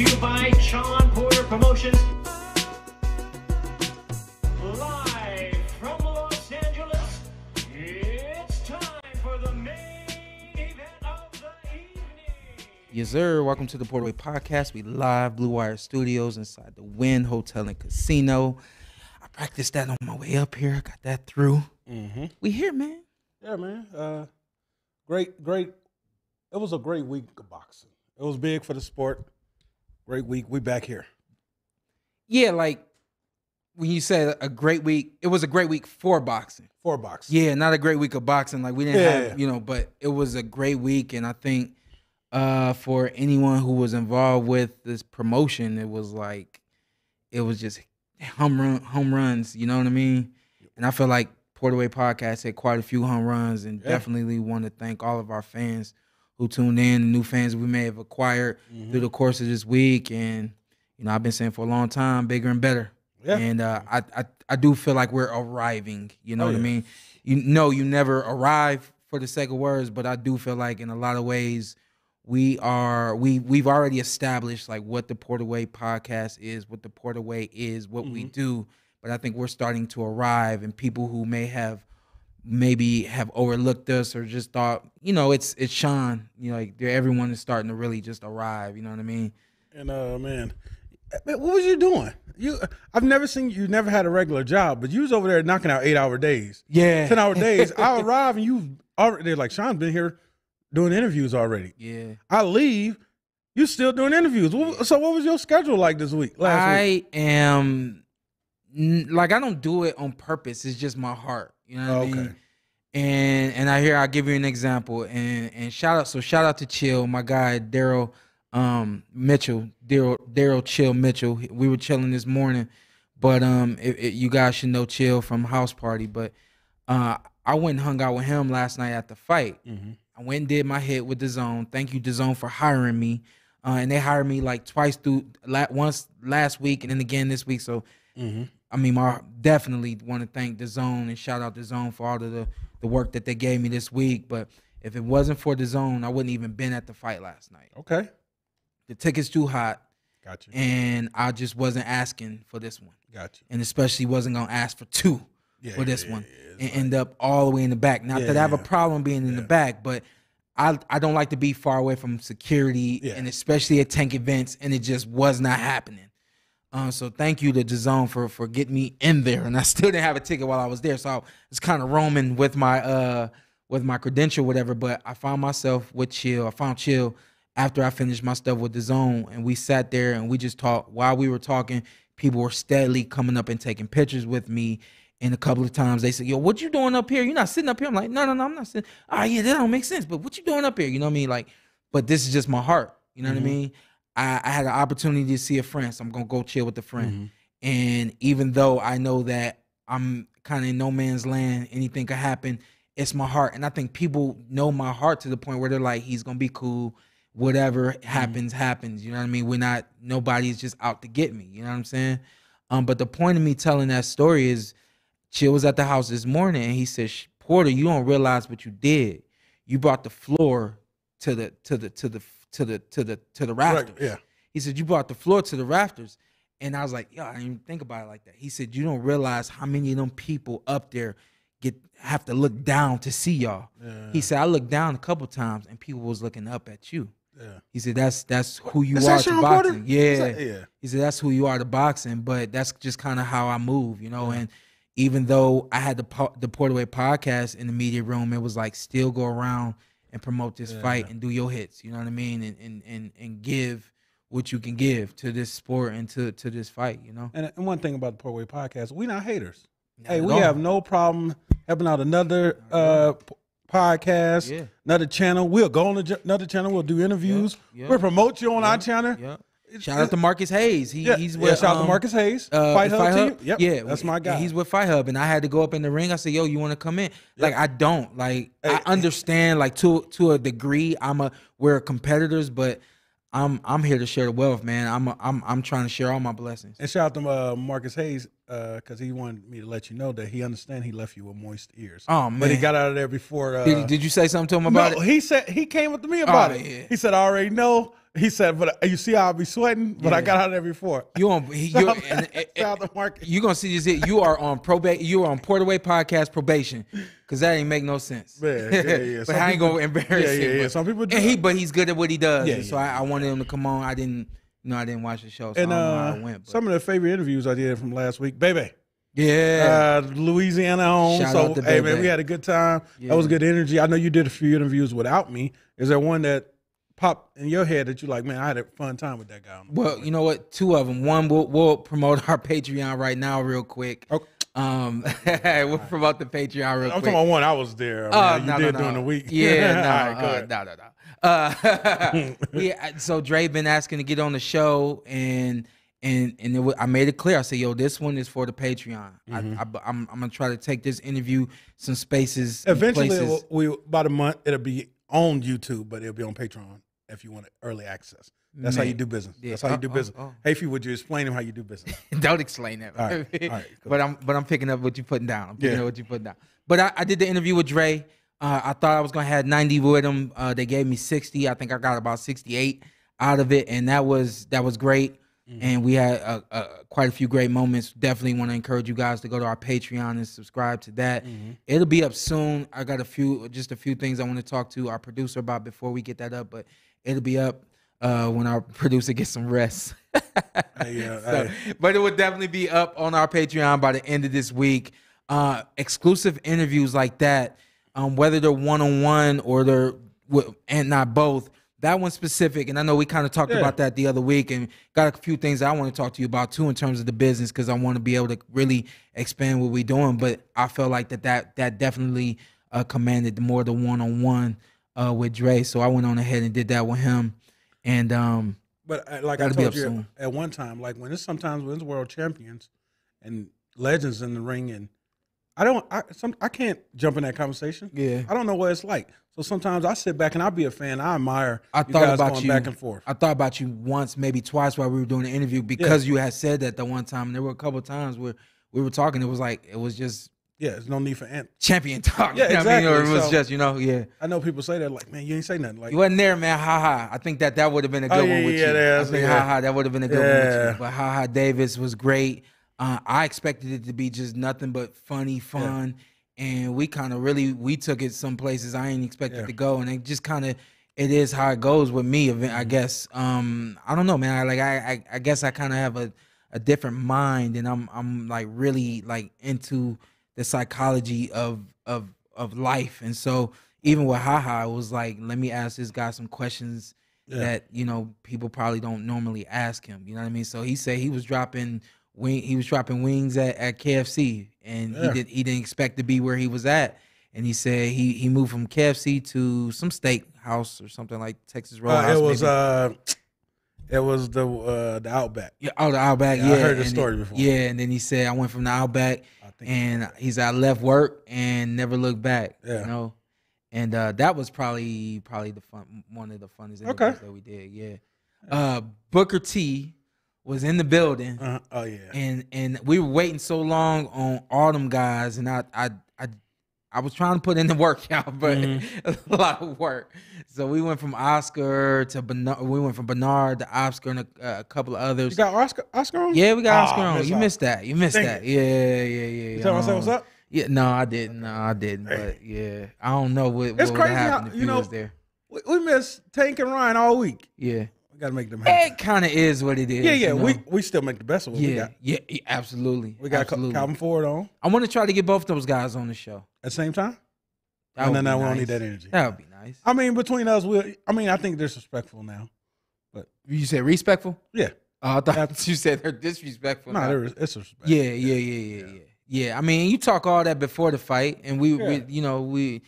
to you by Shawn Porter Promotions. Live from Los Angeles, it's time for the main event of the evening. Yes, sir. Welcome to the PorterWay Podcast. We live Blue Wire Studios inside the Wynn Hotel and Casino. I practiced that on my way up here. I got that through. Mm-hmm. We here, man. Yeah, man. Uh, great, great. It was a great week of boxing. It was big for the sport. Great week. We back here. Yeah, like when you said a great week, it was a great week for boxing. For boxing. Yeah, not a great week of boxing. Like we didn't Yeah. have, you know, but it was a great week, and I think uh, for anyone who was involved with this promotion, it was like it was just home run, home runs. You know what I mean? And I feel like PorterWay Podcast had quite a few home runs, and Yeah. definitely want to thank all of our fans who tuned in, the new fans we may have acquired Mm-hmm. through the course of this week, and you know I've been saying for a long time, bigger and better. Yeah. And uh, I, I I do feel like we're arriving. You know Oh, what I mean? You know, you never arrive for the sake of words, but I do feel like in a lot of ways we are we we've already established like what the PorterWay podcast is, what the PorterWay is, what we Mm-hmm. do. But I think we're starting to arrive, and people who may have maybe have overlooked us or just thought, you know, it's it's Sean. You know, like everyone is starting to really just arrive. You know what I mean? And uh, man, what was you doing? You, I've never seen you. Never had a regular job, but you was over there knocking out eight hour days, Yeah. ten hour days. I arrive and you already. They're like Sean's been here doing interviews already. Yeah. I leave, you still doing interviews. So what was your schedule like this week? Last week? I am like I don't do it on purpose. It's just my heart. You know what I Okay. mean? And and I hear I'll give you an example. And and shout out so shout out to Chill, my guy Daryl um Mitchell, Daryl Daryl Chill Mitchell. We were chilling this morning, but um it, it- you guys should know Chill from House Party. But uh I went and hung out with him last night at the fight. Mhm. I went and did my hit with DAZN. Thank you, DAZN, for hiring me. Uh, and they hired me like twice through la- once last week and then again this week. So Mhm. I mean, I definitely want to thank DAZN and shout out DAZN for all of the the work that they gave me this week. But if it wasn't for DAZN, I wouldn't even been at the fight last night. Okay, The ticket's too hot, got you. and I just wasn't asking for this one, Got you. and especially wasn't gonna ask for two Yeah, for this yeah, one yeah, and end up all the way in the back. Not that I have a problem being in the back, but I I don't like to be far away from security and especially at tank events, and it just was not happening. Uh, so thank you to DAZN for for getting me in there, and I still didn't have a ticket while I was there, so I was kind of roaming with my uh with my credential, whatever. But I found myself with Chill. I found Chill after I finished my stuff with DAZN, and we sat there and we just talked. While we were talking, people were steadily coming up and taking pictures with me. And a couple of times they said, "Yo, what you doing up here? You're not sitting up here." I'm like, "No, no, no, I'm not sitting." Ah, yeah, that don't make sense. But what you doing up here? You know what I mean? Like, but this is just my heart. You know what I mean? I, I had an opportunity to see a friend, so I'm gonna go chill with a friend. And even though I know that I'm kind of in no man's land, anything could happen. It's my heart, and I think people know my heart to the point where they're like, "He's gonna be cool. Whatever happens, happens." You know what I mean? We're not. Nobody's just out to get me. You know what I'm saying? Um, but the point of me telling that story is, Chill was at the house this morning, and he said, "Porter, you don't realize what you did. You brought the floor to the to the to the to the to the to the rafters." yeah. He said, You brought the floor to the rafters. And I was like, Yo, I didn't even think about it like that. He said, You don't realize how many of them people up there get have to look down to see y'all. He said, I looked down a couple times and people was looking up at you. Yeah. He said, That's that's who you Is are to boxing. Yeah. that- yeah. He said, That's who you are to boxing, but that's just kind of how I move, you know. And even though I had the po- the PorterWay podcast in the media room, it was like still go around and promote this fight and do your hits. You know what I mean? And and and and give what you can give to this sport and to to this fight. You know. And, and one thing about the PorterWay podcast, we're not haters. Not hey, we all. have no problem helping out another uh, podcast, Yeah. another channel. We'll go on another channel. We'll do interviews. yeah. We'll promote you on our channel. Yeah. Shout out to Marcus Hayes. He, Yeah, he's yeah, with shout out to um, Marcus Hayes. uh, Fight the Hub team. Yep, yeah, that's my guy. He's with Fight Hub, and I had to go up in the ring. I said, "Yo, you want to come in?" Like I don't. Like Hey, I understand, like to to a degree. I'm a we're competitors, but I'm I'm here to share the wealth, man. I'm a, I'm I'm trying to share all my blessings. And shout out to uh, Marcus Hayes because he wanted me to let you know that he understand he left you with moist ears. Oh, man! But he got out of there before. Uh, Did, did you say something to him about no, it? he said he came up to me about Oh, it. yeah. He said, "I already know He said, "But you see how I be sweating, but I got out of there before." You on he- you Shout out- and, and- shout out to you gonna see this? You are on probate. You are on PorterWay podcast probation because that ain't make no sense. Man, yeah, yeah. but Some I ain't people- gonna embarrass yeah, him. yeah, yeah. Some people do. and he, but he's good at what he does. Yeah, and so I, I wanted him to come on. I didn't, No, I didn't watch the show, so And I don't know how uh, went. But some of the favorite interviews I did from last week, baby. yeah, Uh, Louisiana home. Shout so out to hey Bebe. man, we had a good time. That was good energy. I know you did a few interviews without me. Is there one that popped in your head that you like? Man, I had a fun time with that guy. Well, you know what? Two of them. One, we'll, we'll promote our Patreon right now, real quick. Okay. Um, we'll promote the Patreon real I'm quick. talking about one I was there. Oh, you no, did no, during the week. Yeah, no, right, uh, no, no, no. Uh, we, so Dre been asking to get on the show, and and and I made it clear. I said, "Yo, this one is for the Patreon. I, I, am I'm gonna try to take this interview some spaces. Eventually, we about a month it'll be on YouTube, but it'll be on Patreon if you want early access. That's how you do business. Yeah. That's how you do Oh, oh, business. oh. Hey, Fee, would you explain him how you do business? Don't explain that. All right, all right, cool. but I'm but I'm picking up what you're putting down. I'm picking Yeah. up what you're putting down. But I, I did the interview with Dre. Uh, I thought I was gonna have 90 with him. Uh, they gave me 60. I think I got about 68 out of it, and that was that was great. Mm-hmm. And we had uh, uh, quite a few great moments. Definitely want to encourage you guys to go to our Patreon and subscribe to that. Mm-hmm. It'll be up soon. I got a few, just a few things I want to talk to our producer about before we get that up. But it'll be up uh, when our producer gets some rest. Hey, uh, So, but it will definitely be up on our Patreon by the end of this week. Uh, exclusive interviews like that, um, whether they're one on one or they're and not both. That one specific, and I know we kind of talked Yeah. about that the other week, and got a few things I want to talk to you about too in terms of the business because I want to be able to really expand what we're doing. But I felt like that that that definitely uh, commanded more the one on one with Dre, so I went on ahead and did that with him, and um, But uh, like I told you soon. at one time, like when it's sometimes when it's world champions and legends in the ring, and I don't, I some I can't jump in that conversation. Yeah. I don't know what it's like. So sometimes I sit back and I'll be a fan. I admire. I thought about going you back and forth. I thought about you once, maybe twice while we were doing the interview because you had said that the one time. And there were a couple of times where we were talking. It was like it was just Yeah, there's no need for ant. champion talk. Yeah, you know what I mean? Or it was So- just you know, yeah. I know people say that like, man, you ain't say nothing. Like, You wasn't there, man. Ha ha. I think that that would have been a good Oh, yeah, one with yeah, you. yeah, I think yeah. ha ha. That would have been a good one with you. But ha ha. Davis was great. Uh, I expected it to be just nothing but funny, fun, and we kind of really we took it some places I ain't expected Yeah. to go, and it just kind of it is how it goes with me. ev- Mm-hmm. I guess. Um, I don't know, man. I, like I, I, I guess I kind of have a, a different mind, and I'm I'm like really like into the psychology of of of life, and so even with haha, it was like, let me ask this guy some questions Yeah. that you know people probably don't normally ask him. You know what I mean? So he said he was dropping wing, he was dropping wings at, at KFC, and Yeah. he did he didn't expect to be where he was at. And he said he he moved from KFC to some steak house or something like Texas uh, Roadhouse. it was maybe. uh, it was the uh the Outback. Yeah, oh, the Outback. Yeah, I heard the and story then- before. Yeah, and then he said I went from the Outback, and he said I left work and never looked back. Yeah. You know, and uh, that was probably probably the fun one of the funnest interviews Okay. that we did. Yeah, uh, Booker T was in the building, Uh, oh yeah. and and we were waiting so long on all them guys, and I. I was trying to put in the workout, but Mm-hmm. a lot of work. So we went from Oscar to Bernard. We went from Bernard to Oscar and a, a couple of others. You got Oscar Oscar on? Yeah, we got Ah, Oscar on. You out. missed that. You missed Dang that. it. Yeah, yeah, yeah. You tell say what's Um, up? Yeah, no, I didn't. No, I didn't. Hey. But yeah, I don't know what, what It's would crazy how- if you know- was there. We, we missed Tank and Ryan all week. Yeah, We got to make them happy. it kind of is what it is. yeah, yeah. you know? We we still make the best of what we yeah, got. yeah, yeah, absolutely. We got absolutely. Calvin Ford on I want to try to get both those guys on the show. at the same time. That And then be I won't nice. need that energy. That would be nice. I mean, between us, we. I mean, I think they're disrespectful now. But you said respectful? Yeah. Oh, I thought you said they're disrespectful. No, now. they're it's respect. Yeah, yeah, yeah, yeah, yeah. Yeah, I mean, you talk all that before the fight, and we, we you know, we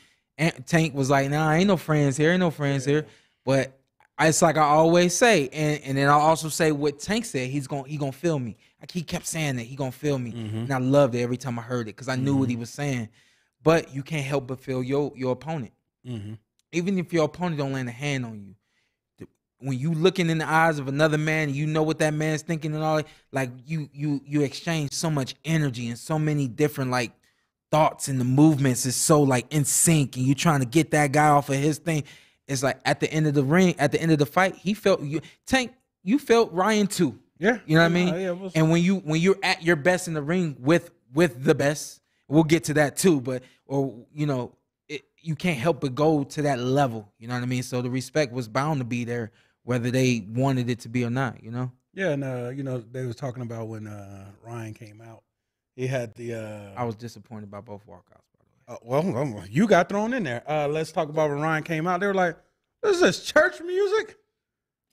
Tank was like, "Nah, ain't no friends here, ain't no friends here." But it's like I always say, and and then I'll also say what Tank said. He's gonna he gonna feel me. Like he kept saying that he gonna feel me, Mm-hmm. and I loved it every time I heard it because I knew what he was saying. But you can't help but feel your your opponent, Mm-hmm. even if your opponent don't land a hand on you. When you looking in the eyes of another man, you know what that man's thinking and all. that, Like you, you, you exchange so much energy and so many different like thoughts and the movements is so like in sync, and you trying to get that guy off of his thing. It's like at the end of the ring, at the end of the fight, he felt you Tank, you felt Ryan too. Yeah, You know what I mean? yeah, it was- and when you when you're at your best in the ring with with the best, we'll get to that too. But or you know, it, you can't help but go to that level. You know what I mean? So the respect was bound to be there, whether they wanted it to be or not. You know? yeah, and uh, you know they was talking about when uh, Ryan came out. He had the. Uh, I was disappointed by both walkouts. The uh, well, um, you got thrown in there. Uh, let's talk about when Ryan came out. They were like, "This is church music."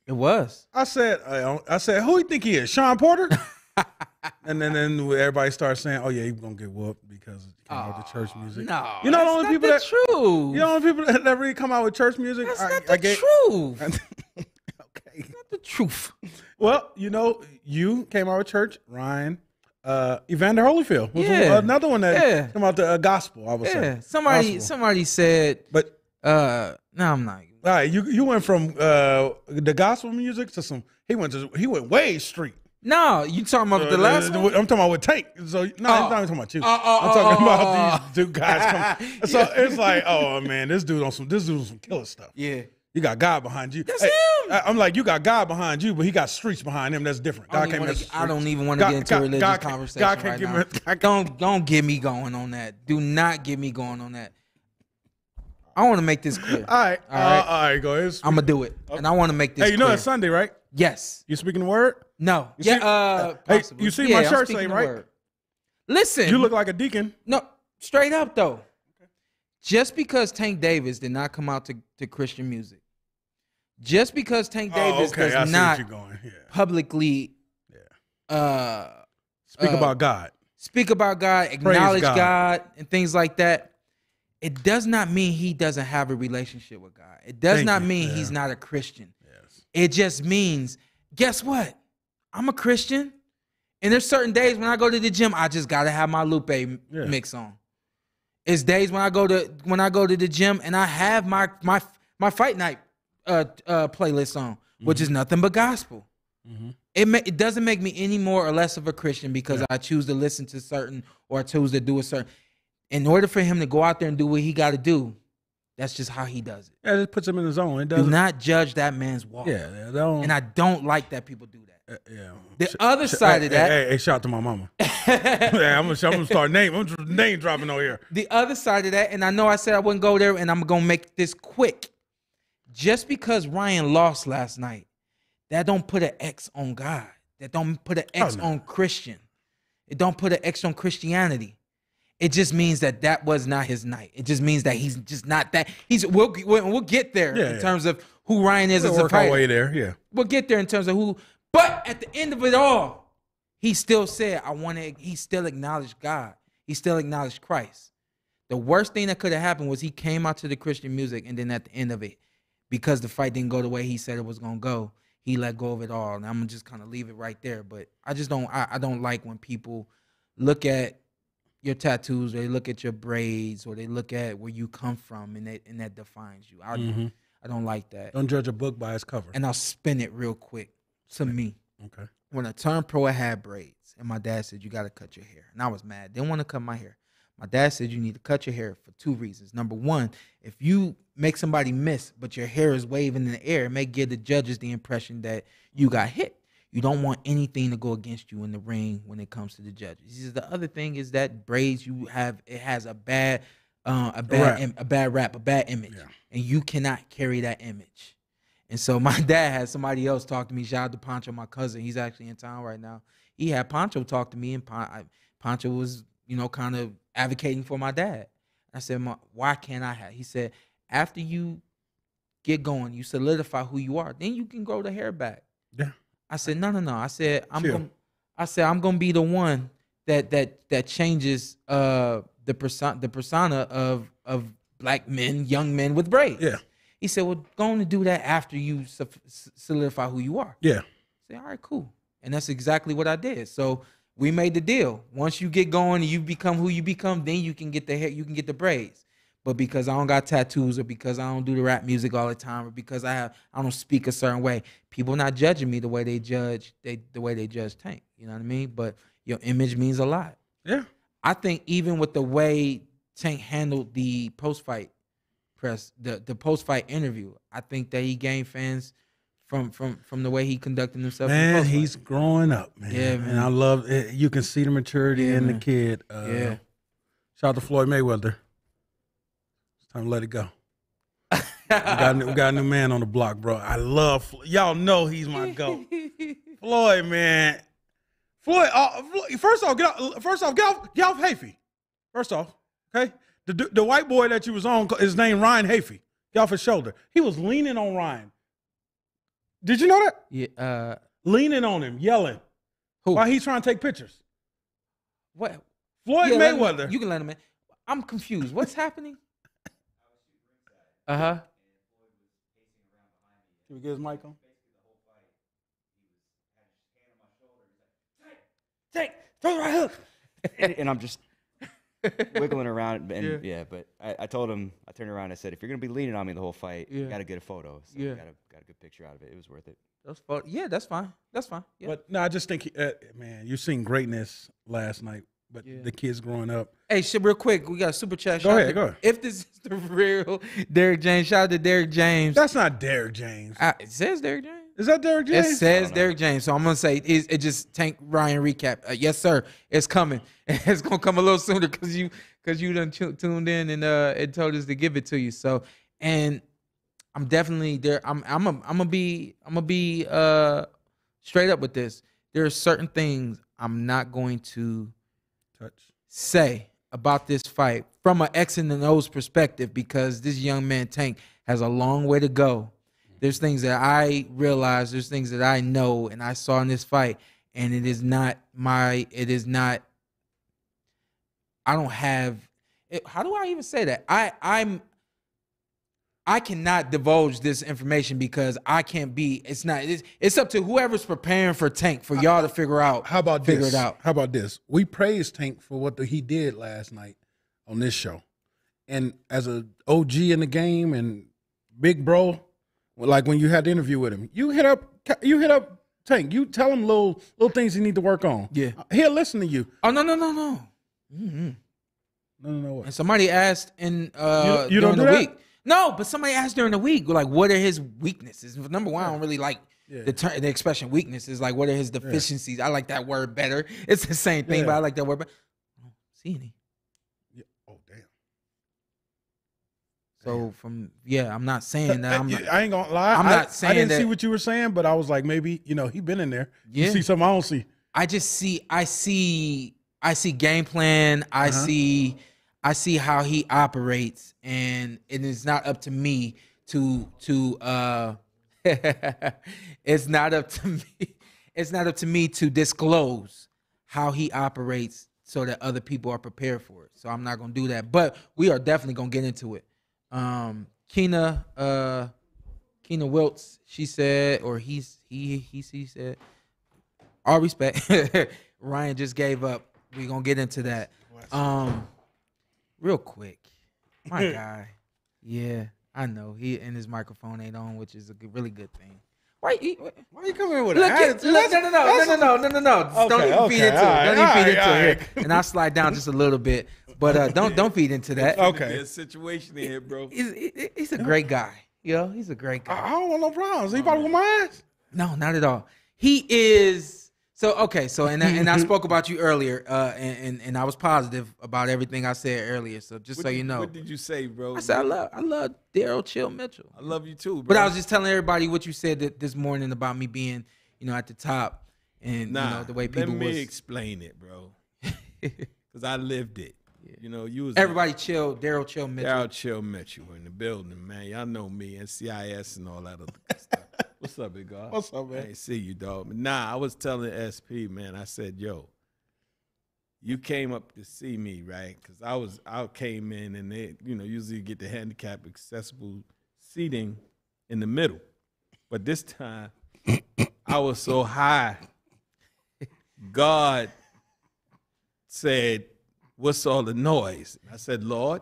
it was. I said, I, I said, who do you think he is, Shawn Porter? and then, then everybody starts saying, "Oh yeah, he's gonna get whooped because he came out with the church music." No, you know the only people the that truth. you know the people that, that really come out with church music. that's I, not I the truth. okay. not the truth. Well, you know, you came out with church, Ryan. Uh, Evander Holyfield was Yeah. another one that Yeah. came out the uh, gospel. I would say. Yeah, somebody Gospel. somebody said. But Uh, no, I'm not. all right, you you went from uh the gospel music to some. He went to he went way street. No, you talking about the Uh, last uh, one? I'm talking about with Tank. So no, I'm not talking about you. Oh, oh, I'm talking oh, about oh, these two guys. Coming. So it's like, oh man, this dude on some this dude on some killer stuff. Yeah. You got God behind you. That's Hey, him. I- I'm like, you got God behind you, but he got streets behind him. That's different. I God don't, came even wanna, as get- I don't even want to get into God- a religious God conversation God can't right give now. me- don't don't get me going on that. Do not get me going on that. I want to make this clear. All right, All right. Uh, all right, go ahead. I'm gonna do it, and I want to make this. Hey, you know clear. it's Sunday, right? Yes. You speaking the word? No. You yeah. see- uh, Hey, you see Yeah, my shirt speaking say, right? word. Listen. You look like a deacon. No, straight up though. Just because Tank Davis did not come out to, to Christian music, just because Tank Davis oh, okay. Does not what you're going. Yeah. publicly uh, Speak uh, about God. speak about God, acknowledge God. God. and things like that, it does not mean he doesn't have a relationship with God. It does Thank not you. mean Yeah. he's not a Christian. Yes. It just means, guess what? I'm a Christian. And there's certain days when I go to the gym, I just gotta have my Lupe Yeah. mix on. It's days when I go to when I go to the gym and I have my my my fight night uh, uh playlist on, which Mm-hmm. is nothing but gospel. It ma- it doesn't make me any more or less of a Christian because I choose to listen to certain or I choose to do a certain. In order for him to go out there and do what he got to do, that's just how he does it. Yeah, it puts him in his own. It Do does. not judge that man's walk. Yeah, don't. And I don't like that people do that. Uh, yeah. The Sh- other sh- side hey, of that, Hey, hey, hey, shout out to my mama. yeah, I'm gonna, I'm gonna start name. I'm just name dropping over here. the other side of that, and I know I said I wouldn't go there, and I'm gonna make this quick. Just because Ryan lost last night, that don't put an X on God. That don't put an X no. on Christian. It don't put an X on Christianity. It just means that that was not his night. It just means that he's just not that. He's we'll we'll, we'll get there Yeah, in yeah. terms of who Ryan is We'll as a work our fighter. way there. Yeah. We'll get there in terms of who. But at the end of it all, he still said, I want to, he still acknowledged God. He still acknowledged Christ. The worst thing that could have happened was he came out to the Christian music and then at the end of it, because the fight didn't go the way he said it was going to go, he let go of it all. And I'm to just kind of leave it right there. But I just don't, I, I don't like when people look at your tattoos or they look at your braids or they look at where you come from and, that and that defines you. I, Mhm. I don't like that Don't judge a book by its cover. and I'll spin it real quick to me. okay. When I turned pro, I had braids, and my dad said, "You got to cut your hair." And I was mad. Didn't want to cut my hair. My dad said, "You need to cut your hair for two reasons. Number one, if you make somebody miss, but your hair is waving in the air, it may give the judges the impression that you got hit. You don't want anything to go against you in the ring when it comes to the judges." He says, "The other thing is that braids you have it has a bad, uh, a bad, Rap. im- a bad rap, a bad image, Yeah. and you cannot carry that image." And so my dad had somebody else talk to me. Shout out to Pancho, my cousin. He's actually in town right now. He had Pancho talk to me, and Pon- was, you know, kind of advocating for my dad. I said, "Why can't I have?" He said, "After you get going, you solidify who you are, then you can grow the hair back." Yeah. I said, "No, no, no." I said, "I'm Chill. going." I said, "I'm going to be the one that that that changes uh the persona the persona of of black men, young men with braids." Yeah. He said, "Well, going to do that after you solidify who you are." Yeah. I said, "All right, cool." And that's exactly what I did. So we made the deal. Once you get going and you become who you become, then you can get the hair, you can get the braids. But because I don't got tattoos, or because I don't do the rap music all the time, or because I have I don't speak a certain way, people not judging me the way they judge they the way they judge Tank. You know what I mean? But your image means a lot. Yeah. I think even with the way Tank handled the post fight press the the post fight interview. I think that he gained fans from from from the way he conducted himself. Man, he's growing up, man. Yeah, man. And I love it. You can see the maturity Yeah, in man. the kid. Uh, Yeah. Shout out to Floyd Mayweather. It's time to let it go. we, got, a new- we got a new man on the block, bro. I love Flo- y'all. Know he's my goat. Floyd, man. Floyd. Uh, Floyd, first off, get off, first off, get off, get off Hafey. First off, okay. The the white boy that you was on, his name Ryan Hafey. Off his shoulder. He was leaning on Ryan. Did you know that? yeah. Uh, Leaning on him, yelling who? while he's trying to take pictures. what? Floyd Yeah, Mayweather. you can let him in. I'm confused. What's happening? Uh huh. Can we get his mic on? Take throw the right hook. and I'm just wiggling around. And Yeah. yeah, but I, I told him, I turned around and I said, if you're gonna be leaning on me the whole fight, Yeah. you gotta get a photo. So Yeah. got a got a good picture out of it. It was worth it. That's fun. Yeah, that's fine. That's fine. Yeah. But no, I just think, uh, man, you've seen greatness last night. But Yeah. the kids growing up, Hey, shit, real quick, we got a super chat. Go Shout ahead, to- go ahead. If this is the real Derek James, shout out to Derek James. that's not Derek James. I, it says Derek James. Is that Derek James? It says Derek James, so I'm gonna say it, it just tank Ryan recap. Uh, yes, sir, it's coming. It's gonna come a little sooner because you because you done tu- tuned in and uh it told us to give it to you. So and I'm definitely there. I'm I'm a, I'm gonna be I'm gonna be uh straight up with this. There are certain things I'm not going to Touch. say about this fight from an X and an O's perspective because this young man Tank has a long way to go. There's things that I realize, there's things that I know and I saw in this fight, and it is not my, it is not, I don't have, it, how do I even say that? I, I'm, I cannot divulge this information because I can't be. It's not. It's, it's up to whoever's preparing for Tank for y'all to figure out. How about figure this? it out? How about this? We praised Tank for what the, he did last night on this show, and as a OG in the game and big bro, like when you had the interview with him, you hit up you hit up Tank. You tell him little little things he need to work on. Yeah. he'll listen to you. Oh no no no no. Mm-hmm. No, no, no. What? And somebody asked in uh You you during don't the that? week. No, but somebody asked during the week, like, what are his weaknesses? Number one, I don't really like Yeah. the term, the expression weaknesses. Like, what are his deficiencies? I like that word better. It's the same thing, Yeah. but I like that word. But I don't see any. Yeah. Oh damn. So from yeah, I'm not saying that. I'm not, I ain't gonna lie. I'm I- not saying I didn't that- see what you were saying, but I was like, maybe you know he been in there. You see something I don't see. I just see I see I see game plan. I Uh-huh. see I see how he operates and it is not up to me to to uh it's not up to me it's not up to me to disclose how he operates so that other people are prepared for it. So I'm not going to do that, but we are definitely going to get into it. Um Keena uh Keena Wiltz, she said or he's he he he said all respect. Ryan just gave up. We're gonna get into that. Um real quick. My guy. Yeah, I know. He and his microphone ain't on, which is a good, really good thing. Why you Why you coming with Look an at, attitude? look, no, no, no, no, no, no, no, no, no. don't Okay, feed into all it. Don't even feed right, into all it. And I'll slide down just a little bit. But uh, don't don't feed into that. Okay. Be a situation in here, bro. He's, he's a great guy. Yo, he's a great guy. I I don't want no problems. He probably with my ass. No, not at all. He is so okay. So and I- and I spoke about you earlier, uh, and, and and I was positive about everything I said earlier. So just What so did- you know, What did you say, bro? I said I love I love Daryl Chill Mitchell. I love you too, bro. But I was just telling everybody what you said th- this morning about me being, you know, at the top and nah, you know the way people let me was. explain it, bro. Because I lived it. You know, you was Everybody chill, Daryl Chill Mitchell. Daryl Chill Mitchell in the building, man. Y'all know me and CIS and all that other stuff. What's up, big guy? What's up, man? I ain't see you, dog. Nah, I was telling SP, man. I said, yo, you came up to see me, right? Because I was, I came in and they, you know, usually you get the handicap accessible seating in the middle, but this time I was so high. God said, "What's all the noise?" I said, "Lord,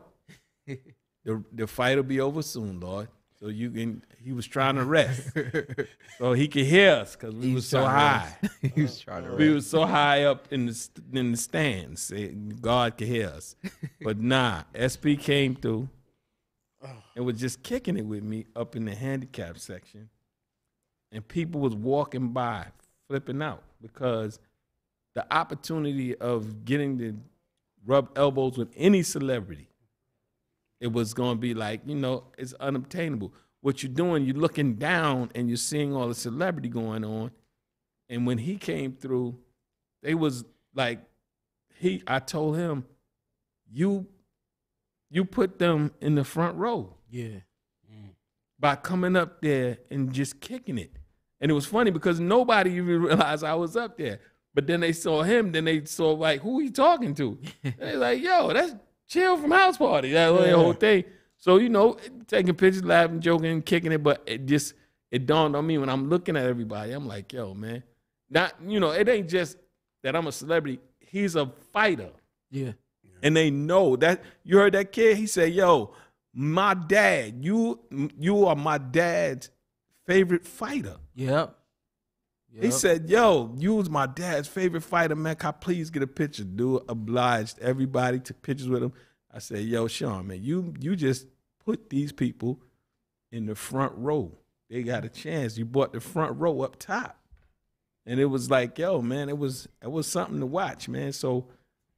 the the fight will be over soon, Lord." So you can. He was trying to rest, so he could hear us because we was so high. he was trying to. Rest. We was so high up in the in the stands, eh, God could hear us. But nah, SP came through, and was just kicking it with me up in the handicap section. And people was walking by, flipping out because the opportunity of getting to rub elbows with any celebrity, it was going to be like, you know, it's unobtainable. What you're doing, you're looking down and you're seeing all the celebrity going on. And when he came through, they was like, he, I told him, you, you put them in the front row Yeah. Mm. by coming up there and just kicking it. And it was funny because nobody even realized I was up there. But then they saw him, then they saw like who he talking to. they like, yo, that's chill from house party. That was the whole thing. So, you know, taking pictures, laughing, joking, kicking it, but it just it dawned on me when I'm looking at everybody, I'm like, yo, man. Not, you know, it ain't just that I'm a celebrity. He's a fighter Yeah. and they know that you heard that kid he said yo my dad you you are my dad's favorite fighter Yep. He said yo you was my dad's favorite fighter man. Can i please get a picture? Dude obliged everybody took pictures with him. I said yo sean man you you just put these people in the front row. They got a chance. You brought the front row up top. And it was like yo man it was it was something to watch man. So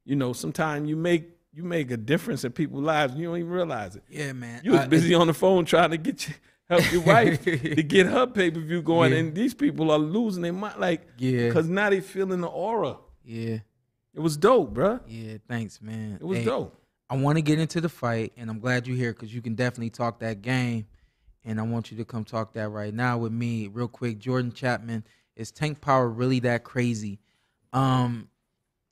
you know sometimes you make you make a difference in people's lives. And you don't even realize it. Yeah, man. you was Uh, busy on the phone trying to get you help your wife to get her pay-per-view going Yeah. and these people are losing their mind like Yeah. because now they feeling the aura Yeah. it was dope bruh. Yeah. Thanks, man. it was Hey, dope I want to get into the fight, and I'm glad you're here because you can definitely talk that game. And I want you to come talk that right now with me, real quick. Jordan Chapman, is Tank Power really that crazy? Um,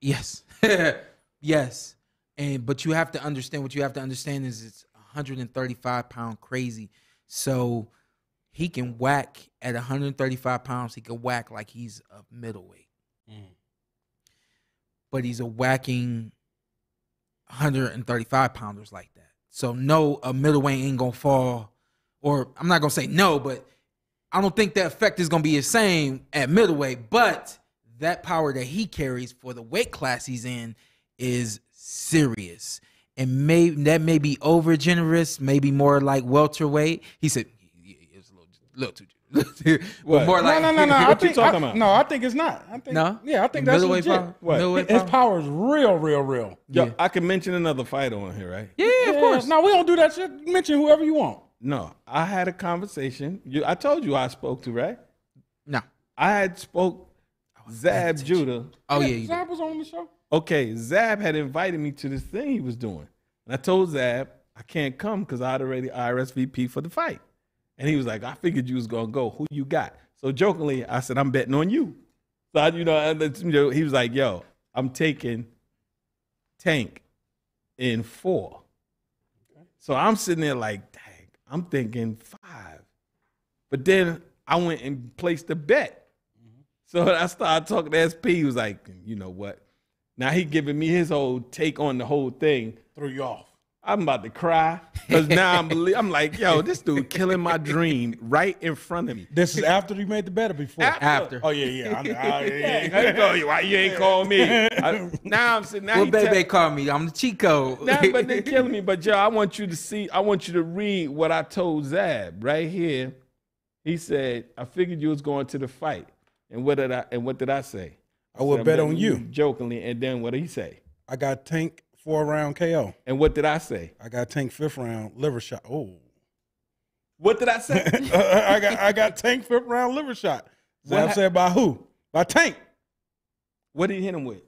yes, yes. And but you have to understand what you have to understand is it's 135 pound crazy. So he can whack at 135 pounds. He can whack like he's a middleweight, mm. but he's a whacking 135 pounders like that. So no, a middleweight ain't gonna fall, or I'm not gonna say no, but I don't think the effect is gonna be the same at middleweight. But that power that he carries for the weight class he's in is serious, and may that may be over generous, maybe more like welterweight. He said "Yeah, it was a little, little too. but What? more like no, no, no, no. I What you think, talking I- about? No, I think it's not. I think, No? Yeah, I think that's Middleweight legit. power? What? Middleweight His power? power is real, real, real. Yo, Yeah. i can mention another fighter on here right Yeah, of Yeah, course. No, we don't do that shit. Mention whoever you want. no i had a conversation you, i told you i spoke to right No. i had spoke zab judah Oh yeah, you did. Zab was on the show. Okay, Zab had invited me to this thing he was doing. And I told Zab, I can't come because I'd already RSVP for the fight. And he was like, I figured you was gonna go. Who you got? So jokingly, I said, I'm betting on you. So I, you know, you know, he was like, Yo, I'm taking Tank in four. So I'm sitting there like, dang, I'm thinking five. But then I went and placed a bet. Mm-hmm. So I started talking to SP. He was like, you know what? Now he giving me his whole take on the whole thing. Threw you off. I'm about to cry because now I'm belie- I'm like, yo, this dude killing my dream right in front of me. This is after you made the bet or before? After. Oh yeah, yeah. I, know. I, yeah, I yeah. know you. Why you ain't call me? I- now I'm sitting. Now What he baby tell- call me? I'm the Chico. code. Nah, but they're killing me. But yo, I want you to see. I want you to read what I told Zab right here. He said, "I figured you was going to the fight." And what did I? And what did I say? I will said, bet on you. Jokingly, and then what did he say? I got Tank four round KO. And what did I say? I got Tank fifth round liver shot. Oh, What did I say? I got I got Tank fifth round liver shot. What Zab hap- said by who? By Tank what did he hit him with?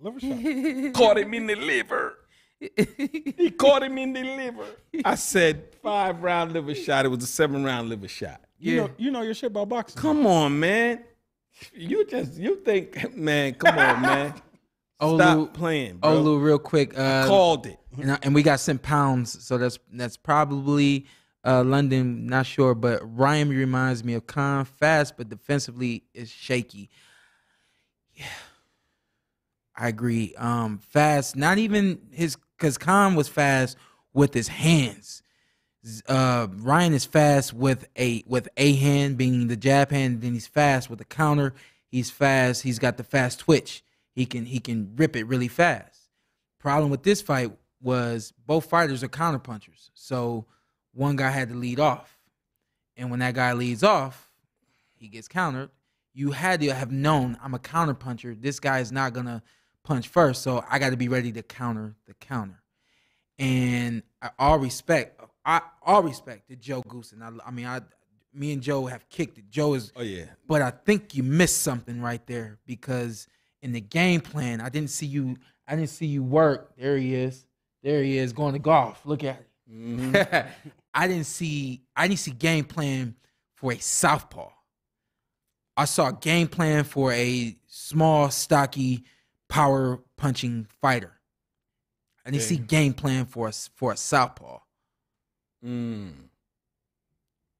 liver shot. Caught him in the liver. he caught him in the liver. I said five round liver shot. It was a seven round liver shot. You Yeah. know you know your shit about boxing. Come on, man. You just you think, man. Come on, man. Olu, Stop playing, bro. Olu, real quick. Uh, Called it. and, I- and we got sent pounds, so that's that's probably uh, London. Not sure, but Ryan reminds me of Khan. Fast, but defensively is shaky. Yeah, I agree. Um, fast, not even his because Khan was fast with his hands. Uh, Ryan is fast with a with a hand being the jab hand. Then he's fast with the counter. He's fast. He's got the fast twitch. He can he can rip it really fast. Problem with this fight was both fighters are counter punchers. So one guy had to lead off. And when that guy leads off, he gets countered. You had to have known I'm a counter puncher. This guy is not gonna punch first, so I got to be ready to counter the counter. And all respect, I all respect to Joe Goossen, and I, I mean, I, me and Joe have kicked it. Joe is Oh yeah. but I think you missed something right there because in the game plan, I didn't see you. I didn't see you work. There he is. There he is going to golf. Look at it. Mm-hmm. I didn't see. I didn't see game plan for a southpaw. I saw a game plan for a small, stocky, power punching fighter. I didn't see game plan for a for a southpaw. Mm.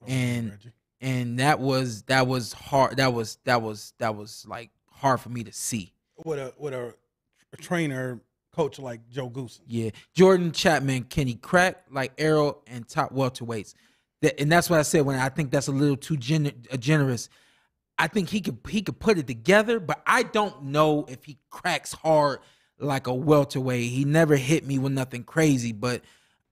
And- Reggie. and that was that was hard that was that was that was like hard for me to see with a with a trainer coach like Joe Goossen. yeah jordan chapman can he crack like Errol and top welterweights that, and that's what i said when i think that's a little too gen- uh, generous i think he could he could put it together but i don't know if he cracks hard like a welterweight he never hit me with nothing crazy but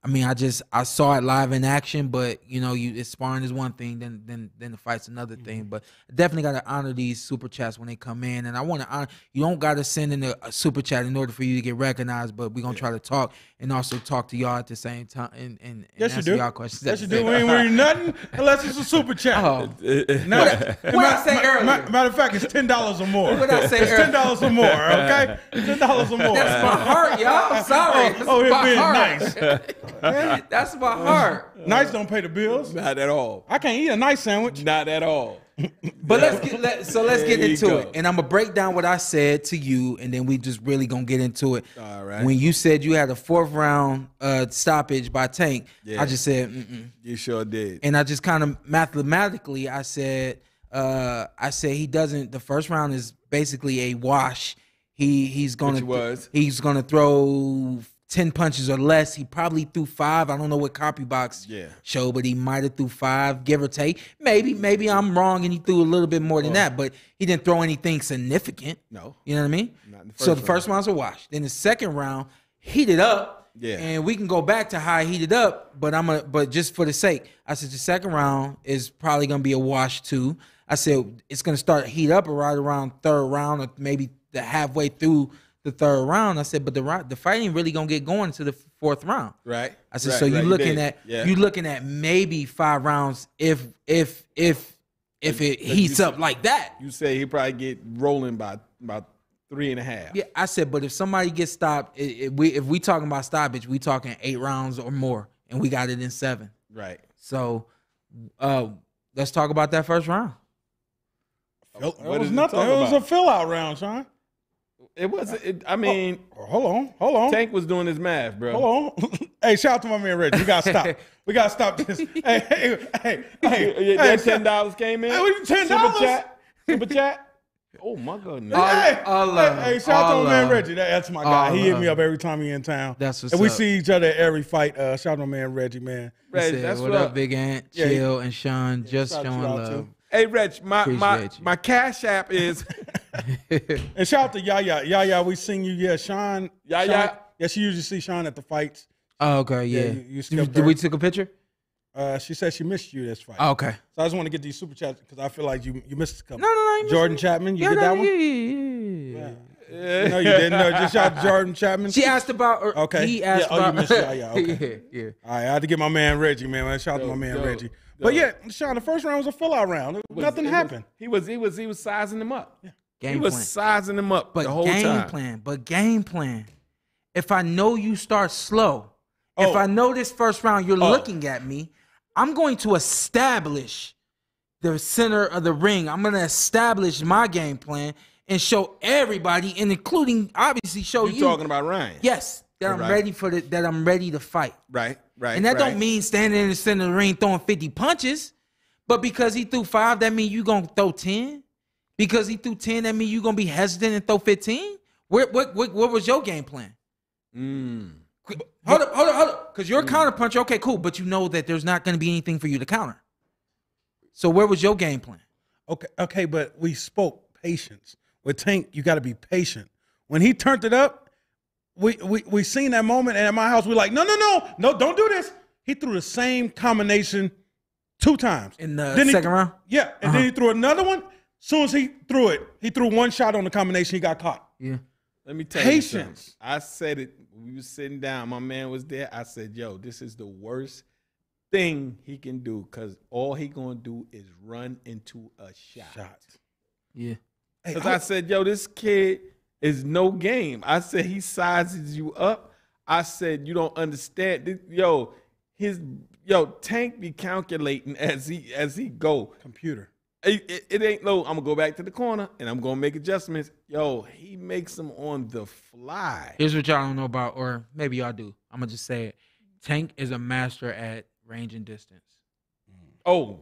I mean, I just I saw it live in action, but you know, you it's sparring is one thing, then then then the fight's another thing. But definitely got to honor these super chats when they come in, and I want to honor. You don't got to send in a, a super chat in order for you to get recognized, but we're gonna try to talk and also talk to y'all at the same time and and, and Yes, you answer do. y'all questions. Yes, you the do. We ain't time. wearing nothing unless it's a super chat. Oh, Now, what I say ma- earlier. ma- Matter of fact, it's ten dollars or more. What I say it's earlier. ten dollars or more. Okay, ten dollars or more. that's my heart, y'all. I'm sorry. Oh, That's oh, my you're being heart. nice. That's my heart. Nice don't pay the bills. Not at all. I can't eat a nice sandwich. Not at all. But let's get let, so let's get There you into go. it, and I'm gonna break down what I said to you, and then we just really gonna get into it. All right. When you said you had a fourth round uh, stoppage by Tank, Yeah. I just said, Mm-mm. You sure did. and I just kind of mathematically, I said, uh, I said he doesn't. The first round is basically a wash. He he's gonna Which was? he's gonna throw. 10 punches or less. He probably threw five. I don't know what CompuBox Yeah. show, but he might have threw five, give or take. Maybe, maybe I'm wrong and he threw a little bit more than that, but he didn't throw anything significant. No. You know what I mean? The so first the first round's a wash. Then the second round, heated up. Yeah. And we can go back to how I heated up, but I'm a but just for the sake, I said the second round is probably gonna be a wash too. I said it's gonna start heat up right around third round or maybe the halfway through the third round. I said, but the the fight ain't really gonna get going to the fourth round. Right. I said, Right, so you right, looking did. at yeah. you looking at maybe five rounds if if if if it but heats up said- like that. You say he probably get rolling by about three and a half. Yeah, I said, but if somebody gets stopped, i- if we if we talking about stoppage, we talking eight rounds or more, and we got it in seven. Right. So, uh, let's talk about that first round. Fill- What it was is it nothing. talking It was about? a fill out round, Sean. It was. It, I mean, Oh, hold on, hold on. Tank was doing his math, bro. Hold on. hey, shout out to my man Reggie. We gotta stop. we gotta stop this. Hey, hey, hey, hey. That ten dollars came in. Hey, what, $10? Super chat. Super chat. Oh my goodness. All- Hey, all hey, love, hey, shout out to all my man love. Reggie. That, that's my guy. All he hit love. me up every time he in town. That's what's and we up. see each other at every fight. Uh, shout out to my man Reggie, man. He Reg, said, that's what what up, up. Big Ant, Yeah, he- Chill, and Sean, just shout you showing out, love. too. Hey, Reg, my my you. my cash app is And shout out to Yaya. Yaya, we seen you. Yeah, Sean. Yaya. Sean- Yeah, she usually see Sean at the fights. Oh, okay, yeah. you- you did, did we her. took a picture? Uh, she said she missed you this fight. Oh, okay. So I just want to get these super chats because I feel like you you missed a couple. No, no, no. you Jordan Chapman, you yeah, get no, that one? Yeah, yeah, yeah. No, you didn't. No, just shout out to Jordan Chapman. She asked about. Or Okay. He Yeah, asked oh, you missed- yeah, yeah, okay. yeah, yeah. All right, I had to get my man Reggie, man. Shout out to my man go, Reggie. Go. But yeah, Sean, the first round was a fill out round. Was- Nothing it was- happened. he was he was he was sizing him up. Yeah. Game he was sizing him up But the whole game time. plan. But game plan. If I know you start slow, Oh. if I know this first round you're Oh. looking at me, I'm going to establish the center of the ring. I'm going to establish my game plan and show everybody, and including obviously show You you. talking about Ryan? yes, that I'm ready for the that I'm ready to fight. Right. Right. And that right. don't mean standing in the center of the ring throwing 50 punches. But because he threw five, that mean you gonna throw 10? Because he threw 10, that mean you gonna be hesitant and throw 15? Where what what, what was your game plan? Mm. Hold up, hold up, hold up. Because you're a counter puncher, okay, cool. But you know that there's not gonna be anything for you to counter. So where was your game plan? Okay, okay, but we spoke patience. With Tank, you got to be patient. When he turned it up, we we we seen that moment, and at my house, we're like, no, no, no, no, don't do this. he threw the same combination two times In the Then he- second round? Yeah, and then he uh-huh. threw another one. Soon as he threw it, he threw one shot on the combination. He got caught. Yeah. Let me tell Patience. you something. I said it. We was sitting down. My man was there. I said, "Yo, this is the worst thing he can do because all he gonna do is run into a shot." Shot. Yeah. Hey, Because I said, "Yo, this kid is no game." I said he sizes you up. I said you don't understand. This- Yo, his yo tank be calculating as he as he go. computer. It, it, it ain't no. I'm gonna go back to the corner and I'm gonna make adjustments. Yo, he makes them on the fly. Here's what y'all don't know about, or maybe y'all do. I'm gonna just say it. Tank is a master at range and distance. Oh yeah.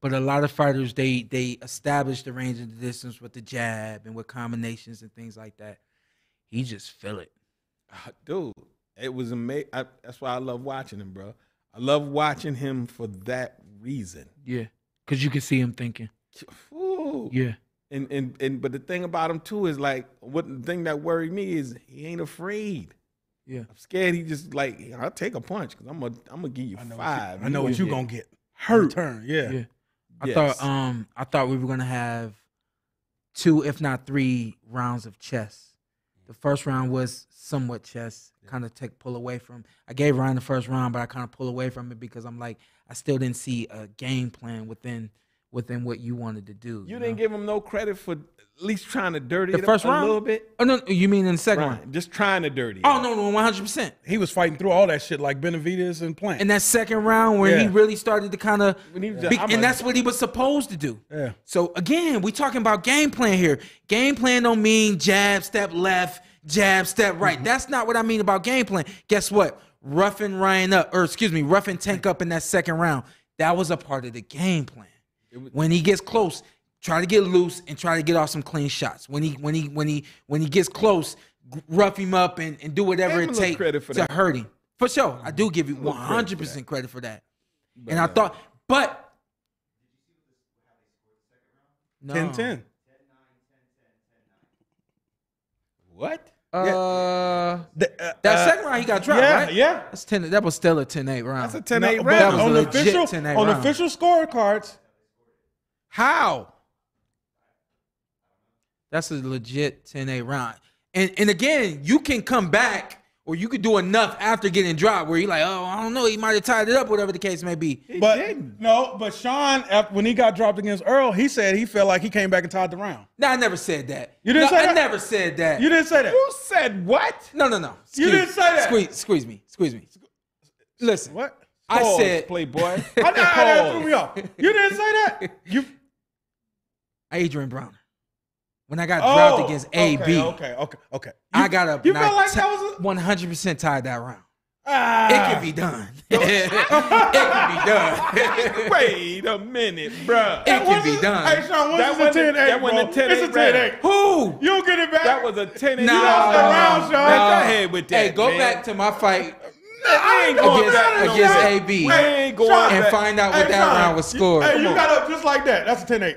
But a lot of fighters they they establish the range and the distance with the jab and with combinations and things like that. He just feel it. Ah, dude, it was amazing. That's why I love watching him, bro. I love watching him for that reason. Yeah. Cause you can see him thinking. Ooh. Yeah. And and and but the thing about him too is like what the thing that worried me is he ain't afraid. Yeah. I'm scared he just like I'll take a punch because I'm gonna I'm gonna give you I five. What you, I know what You you gonna gonna get. Hurt. Return. Yeah. Yeah. I Yes. thought um I thought we were gonna have two, if not three, rounds of chess. The first round was somewhat chess, kind of take pull away from. I gave Ryan the first round, but I kind of pull away from it because I'm like I still didn't see a game plan within within what you wanted to do. You know? didn't give him no credit for at least trying to dirty The it first up round? a little bit. Oh no, you mean in the second Right. round? Just trying to dirty. Oh no, no, one hundred percent. He was fighting through all that shit like Benavidez and Plant. In that second round where he really started to kind of, When he was just- be- I'm and that's what he was supposed to do. yeah. So again, we talking about game plan here. Game plan don't mean jab, step left, jab, step right. Mm-hmm. That's not what I mean about game plan. Guess what? Roughing Ryan up, or excuse me, roughing Tank up in that second round. That was a part of the game plan. When he gets close, try to get loose and try to get off some clean shots. When he when he when he when he gets close, rough him up and, and do whatever it takes credit for to that. hurt him. For sure, I do give you little one credit for hundred percent credit for that. And I thought, but no. 10-10. What? Uh, The- uh, that uh, second round he got dropped, yeah, right? yeah. That's ten. That was still a 10-8 round. That's a 10 No, 8 but round. was on the official 10-8 on round. official scorecards, How? That's a legit 10A round. And and again, you can come back or you could do enough after getting dropped where you're like, oh, I don't know, he might have tied it up, whatever the case may be. but didn't. no, but Sean, when he got dropped against Errol, he said he felt like he came back and tied the round. No, I never said that. You didn't No, say I that? never said that. You didn't say that. Who said what? no, no, no. You Squeeze- didn't say that. Squeeze, squeeze me. Squeeze me. Listen. What? I said Playboy. I, I, that threw me off. You didn't say that. You Adrian Broner. When I got dropped Oh, against okay, AB, Okay, okay, okay. I got up. You felt like that was one hundred percent tied that round. ah, It can be done. it can be done. Wait a minute, bruh. It can be it- done. Hey, Sean, what's That this a 10 8? that wasn't a 10-8 It's a 10 8. Who? You don't get it back. That was a 10 No, lost that round, Sean. Man, go ahead with that. Hey, go man. back to my fight I ain't going against, back no against more. AB We ain't going Sean, and find out what Hey, that Sean, round was scored. Hey, Come you on. got up just like that. That's a 10 8.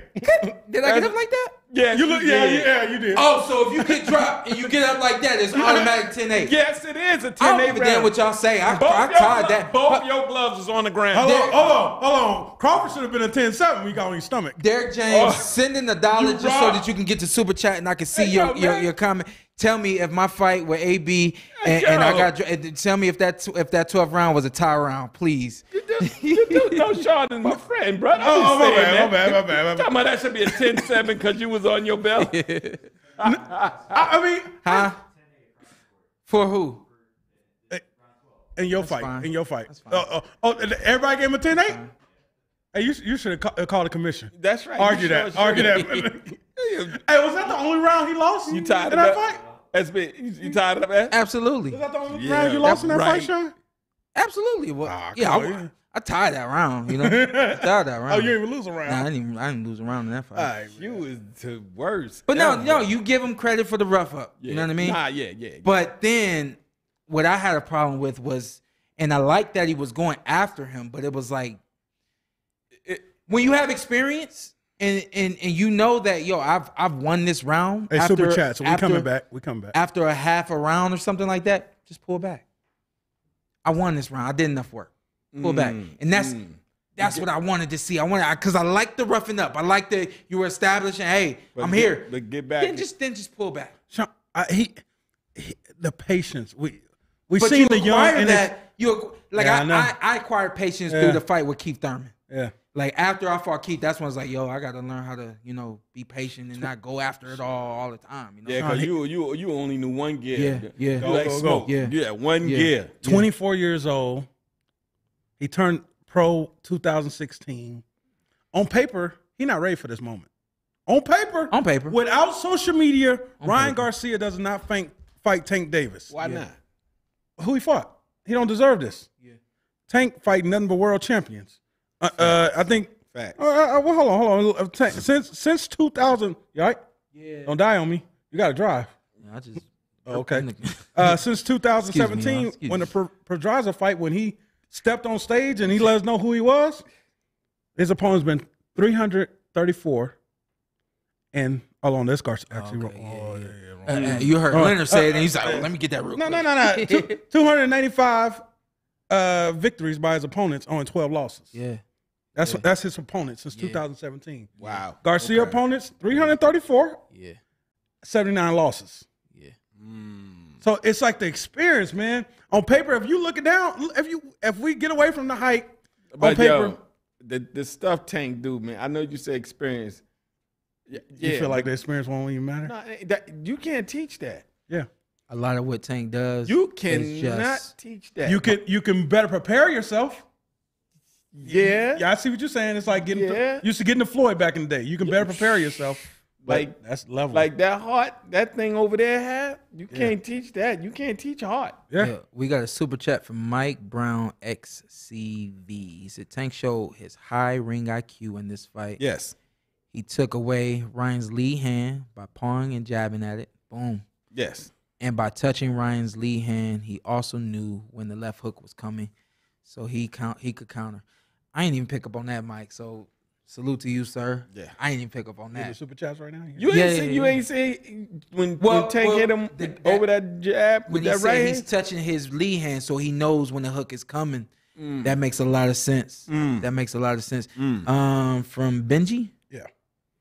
Did I get up like that? Yes, You look, you yeah, did. yeah, you did. Oh, so if you get dropped and you get up like that, it's automatic 10-8. Yes, it is a 10 I don't 8 give a damn what y'all say. I, Both, I your, tied that. both your gloves was on the ground. Hold on, hold on, hold on. Crawford should have been a 10 7 when you got on your stomach. Derek James, Oh. send in the dollar You just so that you can get to super chat and I can see Hey, your, yo, your your comment. Tell me if my fight with AB and, and I got tell me if that if that 12 round was a tie round, please. you do know Sean is my friend, bro. Oh, oh, my bad, my bad, my bad, my bad. Talking about that should be a 10 7 because you was on your belt. I, I mean, Huh? For who? in your fight, fine. in your fight. That's fine. Uh, uh, oh, everybody gave him a 10 8? Hey, you, you should have ca- called a commission. That's right. Argue that. sure Argue that. hey, was that the only round he lost? You tied in it that up? fight? SB, you, you tied it up, man? Absolutely. Was that the only Yeah, round you lost in that that's fight. Sean? Absolutely. Well, Ah, yeah, I, yeah. I tied that round, you know. I tied that round. Oh, you didn't even lose a Nah, round. I didn't even, I didn't lose a round in that fight. All right, You was the worst. But no, no, you give him credit for the rough up. You know what I mean? Nah, yeah, yeah. But then what I had a problem with was, and I like that he was going after him, but it was like It- when you have experience and and and you know that yo, I've I've won this round. Hey, after, super chat. So we after- coming back. We coming back. after a half a round or something like that. Just pull back. I won this round. I did enough work. pull back, Mm, and that's mm. that's what I wanted to see. I wanted because I like the roughing up. I like that you were establishing. Hey, But I'm get- here. but get back- Then just then just pull back. Sean, I, he, he, the patience. We we seen you the young acquire and that. You like Yeah, I I. I, I acquired patience Yeah. through the fight with Keith Thurman. Yeah. Like after I fought Keith, that's when I was like, yo, I got to learn how to, you know, be patient and not go after it all all the time. You know? Yeah, because you you you only knew one gear. Yeah, yeah. You Go, like go, go. Yeah. Yeah, one Yeah. gear. 24 years old. He turned pro 2016. On paper, he not ready for this moment. On paper, On paper. without social media, Ryan paper. Garcia does not fight, fight Tank Davis. Why not? Who he fought? He don't deserve this. Yeah. Tank fighting nothing but world champions. Uh, uh, I think. Facts. Uh, uh, well, hold on, hold on. Uh, since since 2000, right? Yeah. Don't die on me. You got to drive. I just Oh, okay. the- Uh, since 2017, me, when the me. Pedraza fight, when he stepped on stage and he let us know who he was, his opponent's been 334. And hold on, this Garcia actually. Okay, yeah, oh, yeah. yeah, yeah, wrong. Uh, uh, you heard Uh, Leonard say it, and he's like, uh, oh, "Let me get that real No, quick." no, no, no. Two, 295 uh, victories by his opponents, only 12 losses. Yeah, That's that's his opponent since Yeah. 2017. Wow. Garcia Okay. opponents 334, yeah, 79 losses. yeah. Mm. So it's like the experience, man. On paper, if you look it down, if you if we get away from the hype, on But paper, yo, the the stuff Tank do, man. I know you say experience. Yeah, you feel like the experience won't even matter. No, that, you can't teach that. Yeah, A lot of what Tank does, You is cannot just- teach that. you can you can better prepare yourself. Yeah, Yeah, I see what you're saying. It's like getting Yeah. used to getting to Floyd back in the day. You can better prepare yourself. but Like- that's level. like that heart, that thing over there have. You can't teach that. You can't teach heart. yeah. Yeah, we got a super chat from Mike Brown XCV. He said Tank showed his high ring IQ in this fight. Yes, He took away Ryan's lead hand by pawing and jabbing at it. Boom. yes. And by touching Ryan's lead hand, he also knew when the left hook was coming, so he count he could counter. I ain't even pick up on that, Mike. So salute to you, sir. Yeah. I ain't even pick up on Get the that. super chats right now. You ain't Yeah, see. yeah, you yeah. ain't see when, Well, when Tank well, hit him the- that- over that jab with that said right he's touching his lead hand, so he knows when the hook is coming. Mm. That makes a lot of sense. That makes a lot of sense. Um, from Benji. Yeah.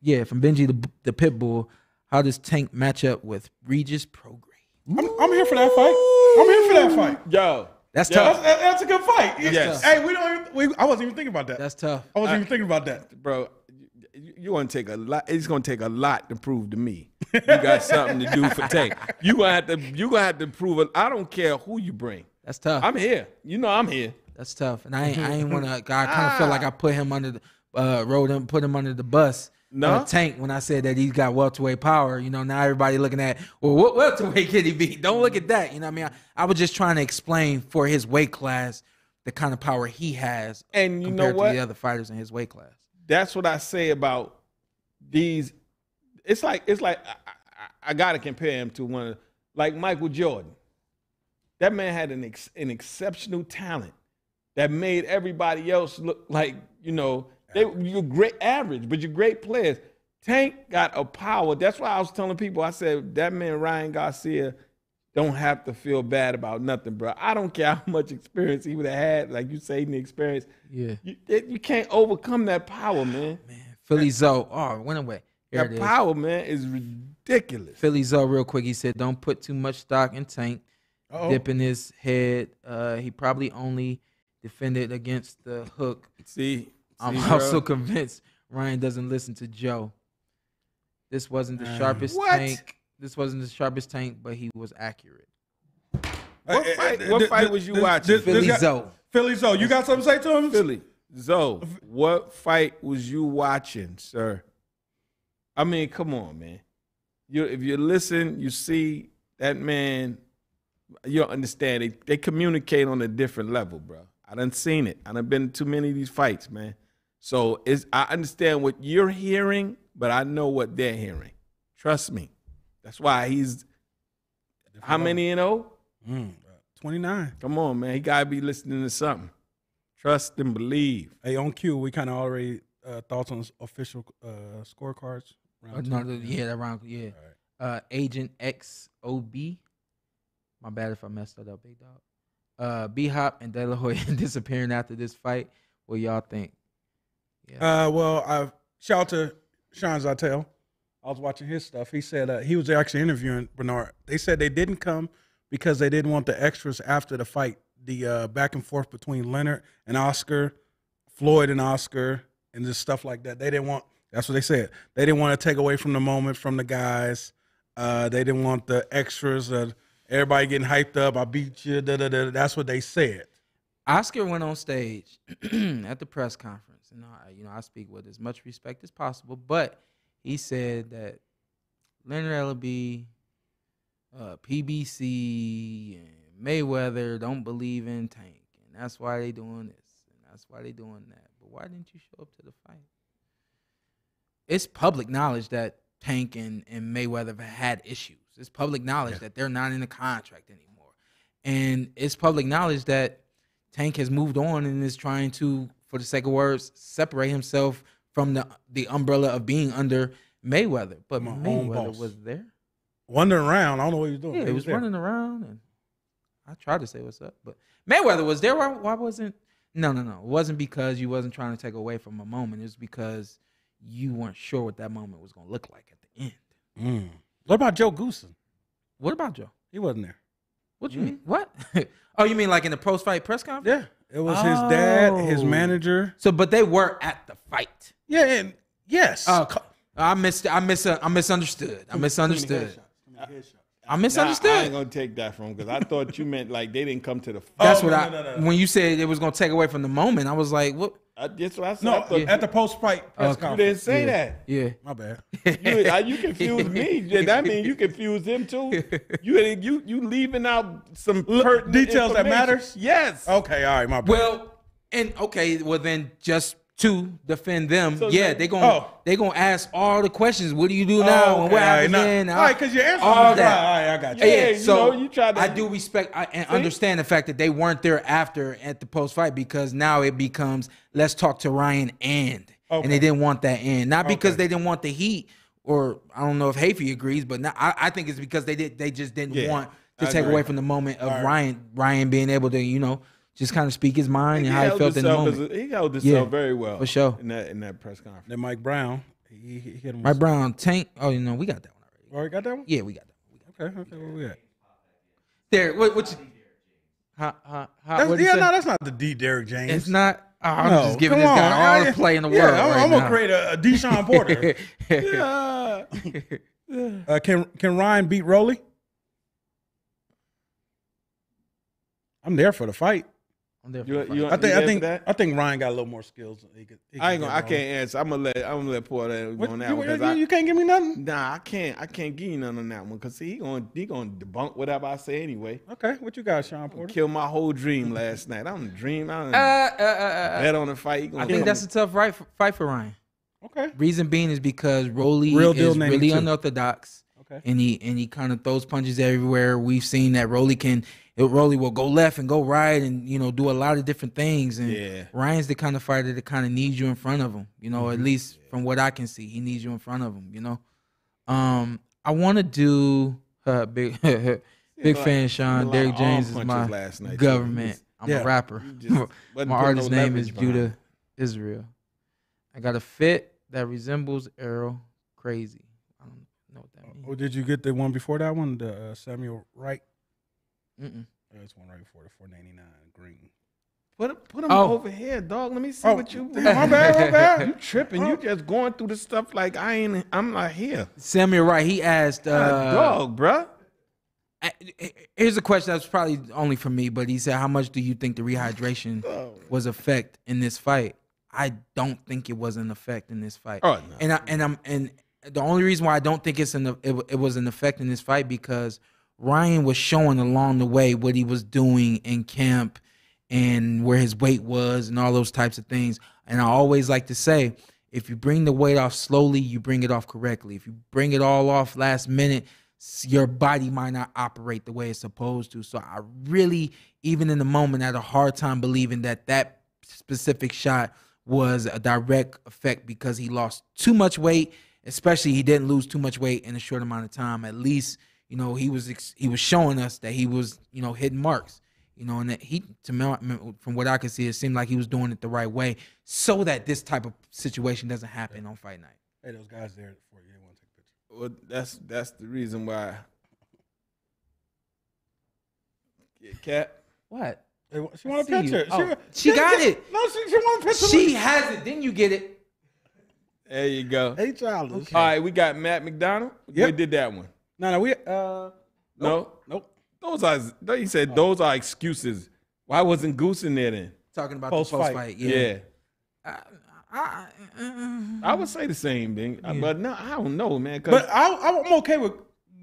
Yeah, from Benji the the pit bull. How does Tank match up with Regis Prograis? I'm, I'm here for that fight. I'm here for that fight. Yo, That's Yeah. Tough. that- that's a good fight. Yes. Hey, we don't. Even, we, I wasn't even thinking about that. That's tough. I wasn't even thinking about that. bro, you, you want to take a lot. It's gonna take a lot to prove to me you got something to do for Tank. You gonna have to. You gonna have to prove it. I don't care who you bring. That's tough. I'm here. You know I'm here. That's tough. And I ain't, I ain't want to. I kind of feel like I put him under the uh, rode him, put him under the bus. No. tank when I said that he's got welterweight power. You know, now everybody looking at well, what welterweight can he be? Don't look at that. You know what I mean? I, I was just trying to explain for his weight class the kind of power he has, And you know compared what? to the other fighters in his weight class. That's what I say about these. It's like it's like I, I, I gotta compare him to one of like Michael Jordan. That man had an ex, an exceptional talent that made everybody else look like you know they you're great average, but you're great players. Tank got a power. That's why I was telling people. I said that man Ryan Garcia don't have to feel bad about nothing, bro. I don't care how much experience he would have had, like you say, in the experience. Yeah, You, it- you can't overcome that power, man. man. Philly Zoe. Oh, went away. Here That power, man, is ridiculous. Philly Zoe, real quick. He said, "Don't put too much stock in Tank." Uh-oh. Dipping his head. Uh, he probably only defended against the hook See, I'm see, also convinced Ryan doesn't listen to Joe. This wasn't the Uh, sharpest What? tank. This wasn't the sharpest tank, but he was accurate. What Hey, fight- hey, what th- fight th- was you this- watching? this- this Philly guy- Zoe. Philly Zoe, you got something to say to him? Philly, Zoe, what fight was you watching, sir? I mean, come on, man. You if you listen, you see that man. You don't understand? They, they communicate on a different level, bro. I done seen it. I done been to too many of these fights, man. So it's I understand what you're hearing, but I know what they're hearing. Trust me. That's why he's how many in oh? Mm, 29. Come on, man. He gotta be listening to something. Trust and believe. Hey, on cue, we kind of already uh, thoughts on official uh, scorecards. round two? Another, yeah, that round, yeah. Uh, Agent XOB. My bad if I messed that up, big dog. Uh, B Hop and De La Hoya disappearing after this fight. What y'all think? Yeah. Uh, well, uh, shout out to Sean Zittel. I was watching his stuff. He said uh, he was actually interviewing Bernard. They said they didn't come because they didn't want the extras after the fight, the uh, back and forth between Leonard and Oscar, Floyd and Oscar, and just stuff like that. They didn't want. That's what they said. They didn't want to take away from the moment from the guys. Uh, they didn't want the extras. Uh, everybody getting hyped up. I beat you. Da, da, da. That's what they said. Oscar went on stage at the press conference, and I, you know I speak with as much respect as possible, but he said that Leonard Ellerbe, uh, PBC, and Mayweather don't believe in Tank, and that's why they doing this, and that's why they doing that. But why didn't you show up to the fight? It's public knowledge that Tank and, and Mayweather have had issues. It's public knowledge that they're not in the contract anymore, and it's public knowledge that Tank has moved on and is trying to, for the sake of words, separate himself from the the umbrella of being under Mayweather. But My Mayweather was there. Wandering around. I don't know what he was doing. Yeah, he was there. running around, and I tried to say what's up, but Mayweather was there. Why, why wasn't? No, no, no. It wasn't because you wasn't trying to take away from a moment. It was because you weren't sure what that moment was going to look like at the end. Mm. What about Joe Goossen? What about Joe? He wasn't there. What you mm. mean? What? oh, you mean like in the post fight press conference? Yeah, it was his dad, his Oh. manager. So, but they were at the fight. Yeah, and yes. Oh, co- oh, I missed. I miss. Uh, I misunderstood. I misunderstood. I Nah, misunderstood. I ain't gonna take that from because I thought you meant like they didn't come to the. Fight. That's Oh, what no, I. no, no, no. When you said it was gonna take away from the moment, I was like, "What? I, that's what I said. no, I thought at the post fight press Okay. you didn't conference. say that. Yeah, My bad. You, uh, you confused me. Yeah, That means you confused him too. You you you leaving out some details that information. matters? Yes. Okay, all right, my bad. Well, and okay, well then just to defend them, So yeah, then- they gonna Oh. they gonna ask all the questions. What do you do now? Oh, and what okay, all right, then? all right, 'cause your answer all was that. right. All right, I got you. Yeah, Yeah, you so know, you tried to- I do respect I, and understand the fact that they weren't there after at the post fight because now it becomes let's talk to Ryan and Okay. and they didn't want that and not because Okay. they didn't want the heat or I don't know if Hafey agrees, but not, I, I think it's because they did they just didn't Yeah, want to I take agree. away from the moment of right. Ryan Ryan being able to you know just kind of speak his mind and how he felt in the himself moment. as a- he held himself Yeah, very well for sure. in that in that press conference. then Mike Brown, he, he hit him. Mike Brown, Tank. Oh, you know, we got that one already. Already got that one. Yeah, we got that. One. Okay, okay, where we at? there. What? What? You, how, how, how, what'd yeah, no, that's not the D. Derrick James. It's not. Oh, I'm No, just giving come this guy on. all the play in the yeah, world. I'm, right I'm now. gonna create a, a Deshaun Porter. Yeah. uh, can can Ryan beat Rolly? I'm there for the fight. I'm there You- you- I think I think that? I think Ryan got a little more skills. He could, he I ain't gonna. I can't answer. I'm gonna let. I'm gonna let Porter Rolly. go What, on that you, one you, because I. you can't give me nothing. Nah, I can't. I can't give you nothing on that one because he gonna he gonna debunk whatever I say anyway. Okay, what you got, Shawn Porter? Kill my whole dream last night. I'm dream. I Uh, done uh, uh, uh, bet on the fight. I think come- that's a tough right fight for Ryan. Okay, Reason being is because Rolly Real is really too. unorthodox. Okay. and he and he kind of throws punches everywhere. We've seen that Rolly can it Rolly will go left and go right and you know do a lot of different things. And Yeah. Ryan's the kind of fighter that kind of needs you in front of him. You know, at Mm-hmm. least from what I can see, he needs you in front of him. You know, um, I want to do uh, big big fan Sean. Derek James is my last night, government. I'm Yeah. a rapper. Just my artist no name is behind Judah Israel. I got a fit that resembles Arrow Crazy. I know what that means. Oh, did you get the one before that one? The uh, Samuel Wright. Mm-mm. That's one right before the 499 green. Put put him Oh. over here, dog. Let me see Oh, what you. damn, my bad, my bad. You tripping? You just going through the stuff like I ain't. I'm not here. Samuel Wright. He asked. God, Uh, dog, bruh. I- Here's a question that's probably only for me, but he said, "How much do you think the rehydration Oh. was effect in this fight?" I don't think it was an effect in this fight. Oh, no. And I and I'm and the only reason why I don't think it's an it, it was an effect in this fight because Ryan was showing along the way what he was doing in camp and where his weight was and all those types of things. And I always like to say, if you bring the weight off slowly, you bring it off correctly. If you bring it all off last minute, your body might not operate the way it's supposed to. So I really, even in the moment, had a hard time believing that that specific shot was a direct effect because he lost too much weight. Especially, he didn't lose too much weight in a short amount of time. At least, you know, he was ex- he was showing us that he was, you know, hitting marks. You know, and that he to me, from what I could see, it seemed like he was doing it the right way, so that this type of situation doesn't happen on fight night. Hey, those guys there for you. They want to take a picture. Well, that's that's the reason why. Yeah, Cat. What? She want a see you. picture. Oh, she got it. No, she, she want a picture. She has it. Then you get it. There you go. Hey, childish. All right, we got Matt McDonald. Yep. We did that one. No, no, we uh, No, nope. those are. He said those are excuses. Why wasn't Goose in there then? Talking about Post the post fight. fight. Yeah, Yeah. I, I, uh, I would say the same thing, but no, I don't know, man. But I, I'm okay with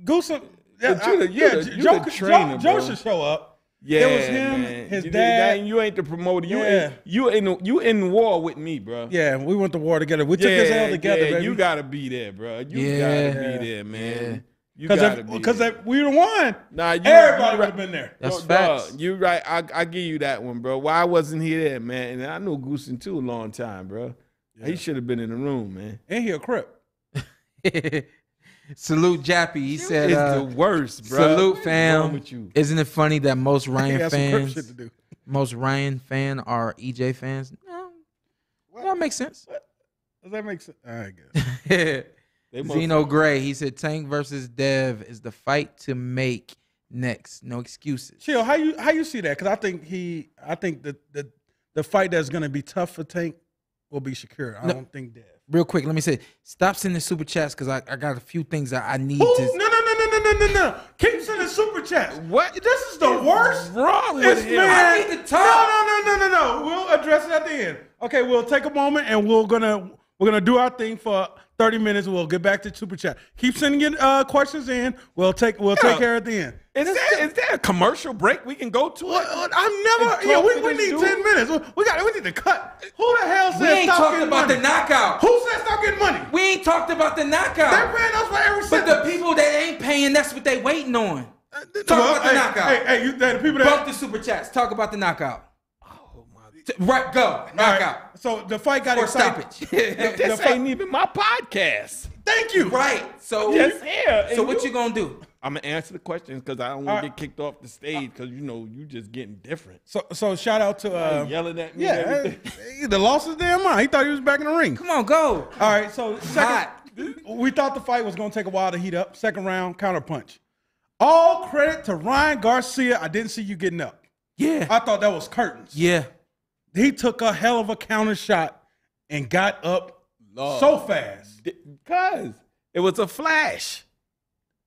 Goose. Yeah, you I- the- you yeah, the- Joe, you Joe, the trainer, Joe bro. should show up. Yeah, it was him, man. his you, dad. that- You ain't the promoter. You Yeah. ain't, you in you in war with me, bro. Yeah, we went to war together. We took his L together, yeah, baby. You gotta be there, bro. You Yeah. gotta be there, man. You because gotta if be because if we the one, Nah, you- everybody you would have been there. That's Yo, dog, facts. you right. I I give you that one, bro. Why wasn't he there, man? And I knew Goossen too a long time, bro. He should have been in the room, man. And he a crip. Salute Jappy. He said, It's uh, the worst, bro. "Salute, What's fam. wrong with you? Isn't it funny that most Ryan had some crip fans, shit to do. most Ryan fan are EJ fans? No, that makes sense. Does that make sense? I guess. Zeno Gray. He said, Tank versus Dev is the fight to make next. No excuses. Chill. How you how you see that? Because I think he, I think the the the fight that's going to be tough for Tank will be Shakur. I No. don't think Dev. Real quick, let me say, stop sending super chats because I, I got a few things that I need Ooh, to. no, no, no, no, no, no, no, no. Keep sending super chats. What? This is the worst. wrong with This him? man. I need to talk. No, no, no, no, no, no. We'll address it at the end. Okay, we'll take a moment and we're gonna we're gonna do our thing for 30 minutes. We'll get back to super chat. Keep sending your uh, questions in. We'll take we'll Yeah. take care at the end. Is there, is there a commercial break we can go to? What, I'm never. Yeah, we, we need dude? 10 minutes. We- got. We need to cut. Who the hell said We ain't stop talked getting about money? the knockout. Who said stop getting money? We ain't talked about the knockout. They're paying us for every But the people that ain't paying, that's what they waiting on. Talk Well, about the hey, knockout. Hey, hey, you, the people that Bump the super chats. Talk about the knockout. T- Right, go. All right, Knockout. So the fight got Or excited. stoppage. this the ain't even my podcast. Thank you. right. So, Just here. so what you gonna do? I'm gonna answer the questions because I don't All want to get kicked off the stage because you know you just getting different. So so shout out to uh, yelling at me. yeah. and everything. the loss is damn mine. He thought he was back in the ring. Come on, go. All right, so second, we thought the fight was going to take a while to heat up. Second round, counter punch. All credit to Ryan Garcia. I didn't see you getting up. Yeah. I thought that was curtains. Yeah. He took a hell of a counter shot and got up Lord. so fast. Cause it was a flash.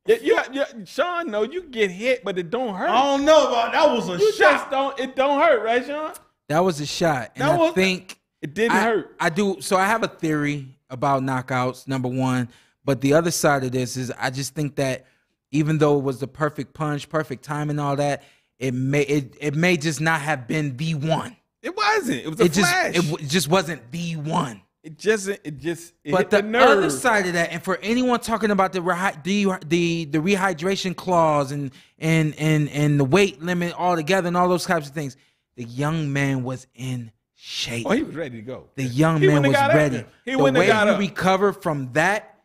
Yeah, yeah, yeah, Sean, no, you get hit, but it don't hurt. I don't know about that was a you shot. just don't. It don't hurt, right, Sean? That was a shot. And That I was- think It didn't I, hurt. I do. So I have a theory about knockouts. Number one, but the other side of this is I just think that even though it was the perfect punch, perfect time, and all that, it may it, it may just not have been the one. It wasn't. It was a It just flash. it, w- just wasn't the one. It just it just it But the, the, nerve. other side of that, and for anyone talking about the the the the rehydration clause and and and and the weight limit altogether and all those types of things, the young man was in shape. Oh, he was ready to go. The young He man was up ready. there. He the way got he up. recovered from that,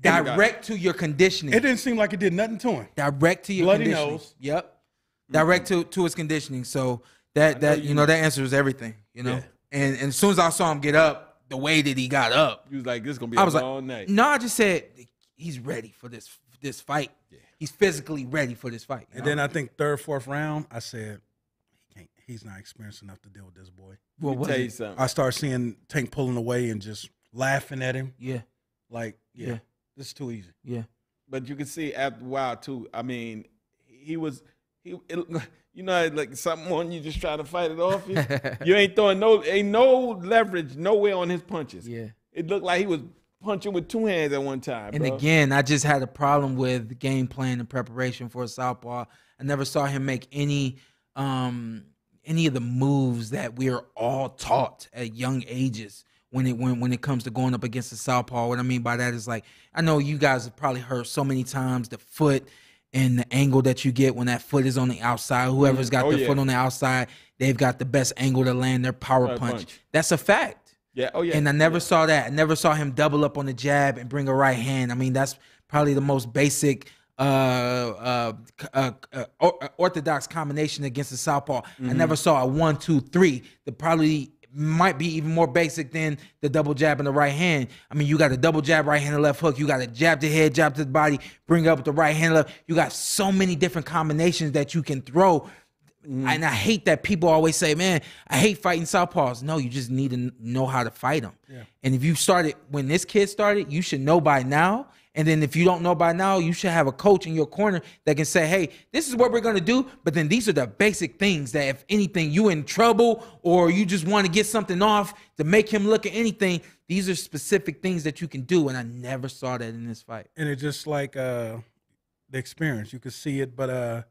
direct to your conditioning. It didn't seem like it did nothing to him. direct to your Bloody conditioning. nose. Yep. Direct to to his conditioning. So that that you know that answers everything. You know. Yeah. And and as soon as I saw him get up, the way that he got up, He was like, "This is gonna be I a was like, long night." no, I just said he's ready for this this fight. Yeah. He's physically ready for this fight. And know? then I think third, fourth round, I said, he can't, he's not experienced enough to deal with this boy. What Let me was tell you something. I start seeing Tank pulling away and just laughing at him. yeah, Like, yeah, Yeah. this is too easy. yeah. but you can see after a while too. I mean, he was he. It, you know, like something on you, just trying to fight it off. You, you ain't throwing no, ain't no leverage nowhere on his punches. Yeah. it looked like he was punching with two hands at one time. And bro. again, I just had a problem with game plan and preparation for a southpaw. I never saw him make any um any of the moves that we are all taught at young ages when it when when it comes to going up against the southpaw. What I mean by that is like I know you guys have probably heard so many times the foot and the angle that you get when that foot is on the outside. Whoever's got Oh, the yeah. foot on the outside, they've got the best angle to land their power punch. punch. That's a fact. yeah, oh yeah, And I never saw that. I never saw him double up on the jab and bring a right hand. I mean, that's probably the most basic uh, uh, uh, uh, orthodox combination against the southpaw. I never saw a one, two, three. The probably might be even more basic than the double jab in the right hand. I mean, you got a double jab, right hand, and left hook. You got a jab to head, jab to the body, bring up with the right hand, left. You got so many different combinations that you can throw. Mm-hmm. And I hate that people always say, "Man, I hate fighting southpaws." No, you just need to know how to fight them. And if you started when this kid started, you should know by now. And then if you don't know by now, you should have a coach in your corner that can say, "Hey, this is what we're gonna do." But then these are the basic things that, if anything, you in trouble or you just want to get something off to make him look at anything. These are specific things that you can do, and I never saw that in this fight. and it's just like uh the experience. You could see it, but uh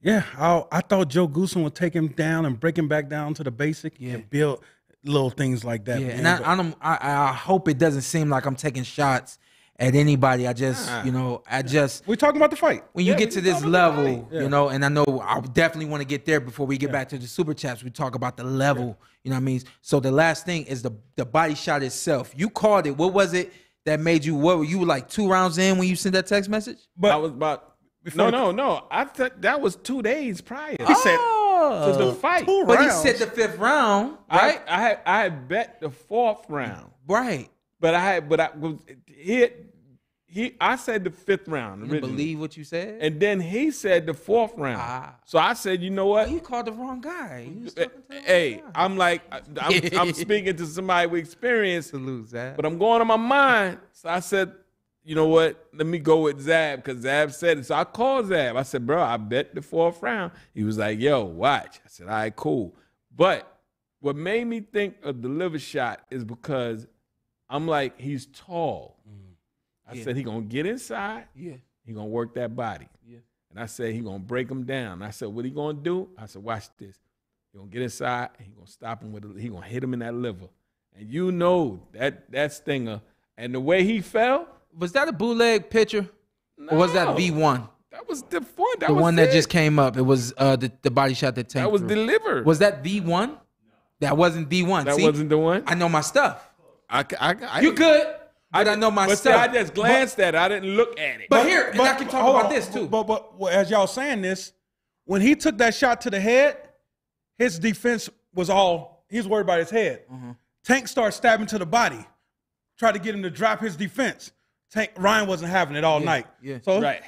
yeah, I I thought Joe Goossen would take him down and break him back down to the basic Yeah. and build little things like that. Yeah, man. and I, I don't. I, I hope it doesn't seem like I'm taking shots at anybody. I just, Nah. you know, I just we're talking about the fight. when you Yeah, get to this talk about the level, fight. you know, and I know I definitely want to get there before we get back to the super chats. We talk about the level, you know what I mean? So the last thing is the the body shot itself. You called it. What was it that made you? What were you like two rounds in when you sent that text message? But I was about. Before No, no, no. I thought that was two days prior. he said Oh, to the fight. two but he said the fifth round, right? I, I had I had bet the fourth round, right. but I had but I was he he I said the fifth round You believe what you said? and then he said the fourth round. Ah. So I said, you know what? you called the wrong guy. Eh, talking to the wrong Hey, guy. I'm like I'm, I'm speaking to somebody with experience, to lose that. but I'm going on my mind. So I said, you know what? Let me go with Zab because Zab said it. So I called Zab. I said, bro, I bet the fourth round. He was like, yo, watch. I said, all right, cool. But what made me think of the liver shot is because I'm like, he's tall. I Yeah. said he gonna get inside. yeah, He gonna work that body. yeah. And I said he gonna break him down. I said, what he gonna do? I said, watch this. He gonna get inside and he gonna stop him with a, he gonna hit him in that liver. And you know that that stinger and the way he fell, Was that a bootleg picture, or was that V one? that was the one. That The one that just came up. It was uh the, the body shot that Tank that was threw. delivered. Was that V one? That wasn't V one. that See, wasn't the one. I know my stuff. I, I, I, You good? But I know my But see. I just glanced at it. I didn't look at it. But here, and I can talk about on. this too. But, but but as y'all saying this, when he took that shot to the head, his defense was all he was worried about his head. Mm-hmm. Tank started stabbing to the body, tried to get him to drop his defense. Tank Ryan wasn't having it all night. yeah. So right.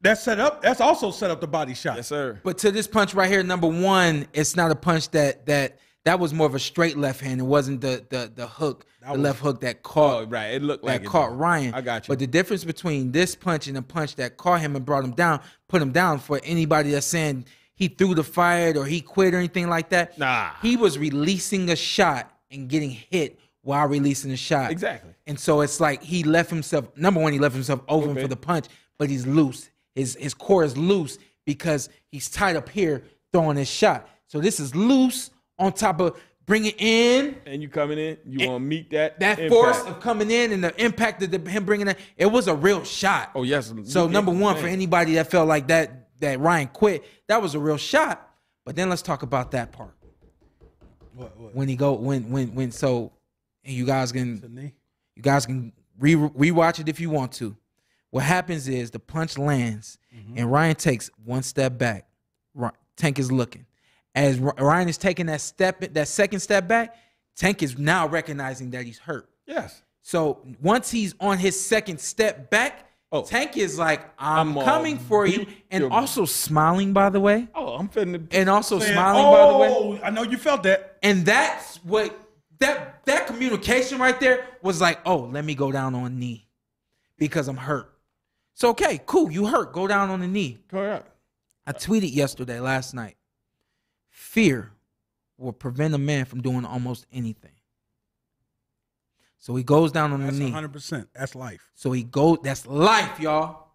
that set up. That's also set up the body shot. Yes, sir. But to this punch right here, number one, it's not a punch that that that was more of a straight left hand. It wasn't the the the hook, the was- left hook that caught. Oh, right. It looked like that it, caught. Ryan. I got you. But the difference between this punch and the punch that caught him and brought him down, put him down for anybody that's saying he threw the fight or he quit or anything like that. Nah. He was releasing a shot and getting hit while releasing a shot. Exactly. And so it's like he left himself number one, he left himself open Okay. for the punch, but he's loose. His his core is loose because he's tied up here throwing his shot. So this is loose on top of bringing in and you coming in, you want to meet that that impact. force of coming in and the impact of the, him bringing it, it was a real shot. Oh yes. So Look number the one for anybody that felt like that that Ryan quit, that was a real shot. But then let's talk about that part What, what? when he go when when when so and you guys can knee? you guys can re rewatch it if you want to. What happens is the punch lands mm-hmm. and Ryan takes one step back. Tank is looking. As Ryan is taking that step that second step back, Tank is now recognizing that he's hurt. Yes. So once he's on his second step back, Oh. Tank is like, I'm, I'm, coming for you. And also smiling, by the way. Oh, I'm finna. And also Saying, smiling, by the way. oh, I know you felt that. And that's what that that communication right there was like, oh, let me go down on knee because I'm hurt. So okay, cool, you hurt. Go down on the knee. Correct. I tweeted yesterday, last night. Fear will prevent a man from doing almost anything. So he goes down on the That's knee. 100. percent That's life. So he go. That's life, y'all.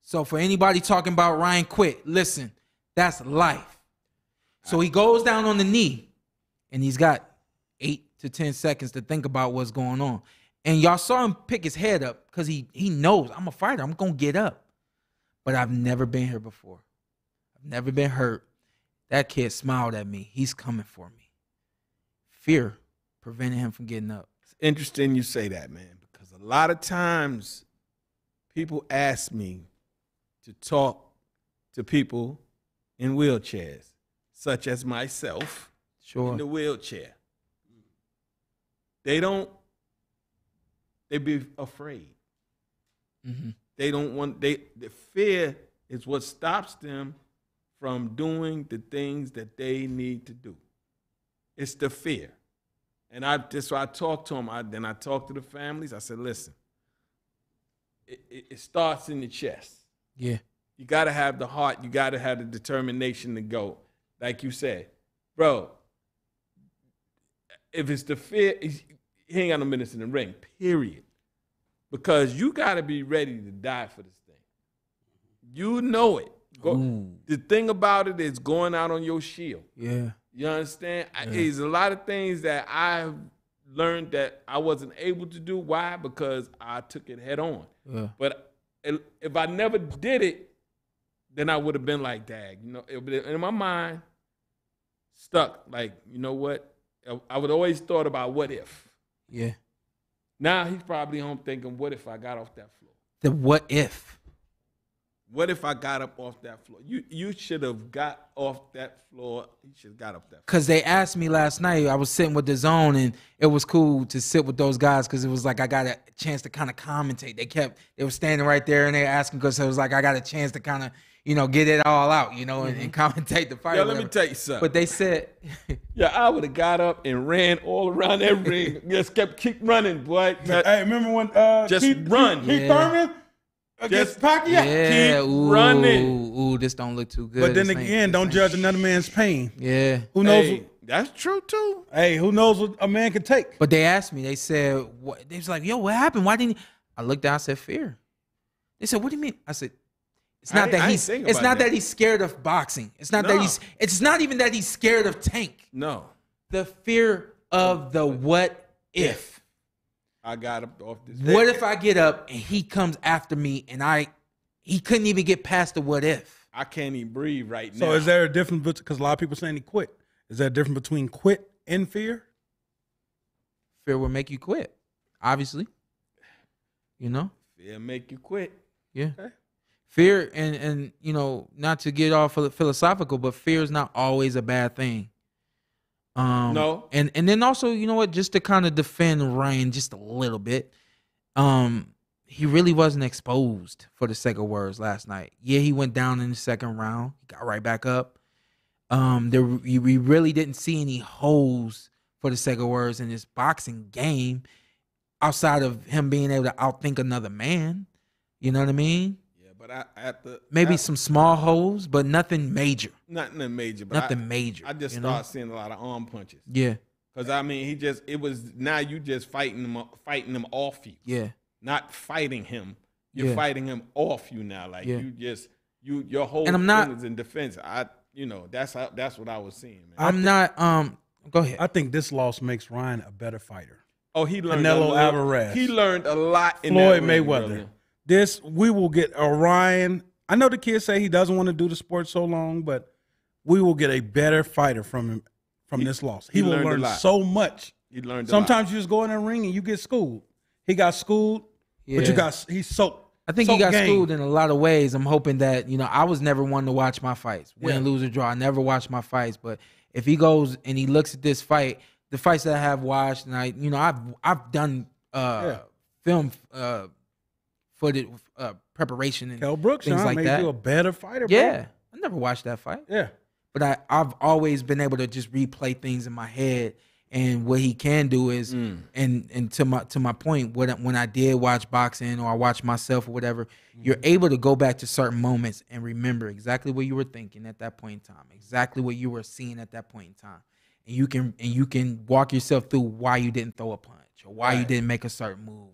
So for anybody talking about Ryan quit, listen, that's life. So he goes down on the knee, and he's got eight to ten seconds to think about what's going on. And y'all saw him pick his head up because he he knows I'm a fighter. I'm gonna get up. But I've never been here before. I've never been hurt. That kid smiled at me. He's coming for me. Fear prevented him from getting up. It's interesting you say that, man, because a lot of times people ask me to talk to people in wheelchairs, such as myself Sure. in the wheelchair. They don't. They be afraid. hmm They don't want. They the fear is what stops them from doing the things that they need to do. It's the fear, and I. That's why I talked to them. I then I talked to the families. I said, listen. It, it, it starts in the chest. Yeah. You got to have the heart. You got to have the determination to go. Like you said, bro. If it's the fear, he ain't got no minutes in the ring. Period. Because you got to be ready to die for this thing. You know it. Go, Ooh. the thing about it is going out on your shield. Yeah. You understand? I There's a lot of things that I've learned that I wasn't able to do. Why? Because I took it head on. Yeah. But if I never did it, then I would have been like, "Dag," you know. It, would- in my mind, stuck. Like, you know what? I would always thought about what if. Yeah. Now he's probably home thinking, "What if I got off that floor? The what if? What if I got up off that floor? You you should have got off that floor. You should have got off that. Cause they asked me last night. I was sitting with DAZN, and it was cool to sit with those guys because it was like I got a chance to kind of commentate. They kept they were standing right there and they asking because it was like I got a chance to kind of you know get it all out, you know, and, and commentate the fight. Yo, or let me whatever. tell you something. But they said, Yeah, I would have got up and ran all around that ring. Just kept keep running, boy. Hey, remember when uh, Just Keith, run. Keith, Keith Yeah. Thurman against Just- Pacquiao? yeah, keep ooh, running. Ooh, this don't look too good. But then This again, don't judge another man's pain. Yeah. Who knows? Hey, that's true too. hey, who knows what a man can take? But they asked me. They said, "What?" They was like, "Yo, what happened? Why didn't?" He? I looked down. I said, "Fear." They said, "What do you mean?" I said, "It's not ain't- that I he's. It's not that. that he's scared of boxing. It's not that he's. It's not even that he's scared of Tank. No, The fear of the what if. I got up off this. What if I get up and he comes after me and I, he couldn't even get past the what if. I can't even breathe right now. So is there a difference? Because a lot of people saying he quit. Is there a difference between quit and fear? Fear will make you quit. Obviously. You know. Fear make you quit? Yeah. Okay. Fear and and you know not to get all philosophical, but fear is not always a bad thing. Um, No. and and then also you know what, just to kind of defend Ryan just a little bit, um, he really wasn't exposed for the sake of words last night. Yeah, he went down in the second round. He got right back up. Um, there we we really didn't see any holes for the sake of words in this boxing game, outside of him being able to outthink another man. You know what I mean? Yeah, but I at the Maybe I- some small holes, but nothing major. nothing major. But Nothing I, major. I just you know? started seeing a lot of arm punches. Yeah, Cause I mean, he just it was now you just fighting him fighting him off you, yeah, not fighting him. You're Yeah. fighting him off you now. Like Yeah. you just you your whole And I'm not- thing is in defense. I you know that's how that's what I was seeing, man. I'm not. Um, go ahead. I think this loss makes Ryan a better fighter. oh, he learned Canelo a lot- Alvarez. He learned a lot. In Floyd that ring, Mayweather. brother. This we will get Orion. I know the kids say he doesn't want to do the sport so long, but we will get a better fighter from him from He- this loss. He, he will learn so much. He learned. a lot. Sometimes you just go in the ring and you get schooled. He got schooled, but you got he's so. I think so he got game. schooled in a lot of ways. I'm hoping that you know I was never one to watch my fights, win, Yeah. lose or draw. I never watched my fights, but if he goes and he looks at this fight, the fights that I have watched, and I, you know, I've I've done uh Yeah. film uh footage uh preparation and Kell Brooks things Sean, like made that. you a better fighter. bro. yeah, I never watched that fight. yeah. but I, I've always been able to just replay things in my head. And what he can do is, Mm. and and to my to my point, when I- when I did watch boxing or I watched myself or whatever, you're able to go back to certain moments and remember exactly what you were thinking at that point in time, exactly what you were seeing at that point in time, and you can and you can walk yourself through why you didn't throw a punch or why you didn't make a certain move or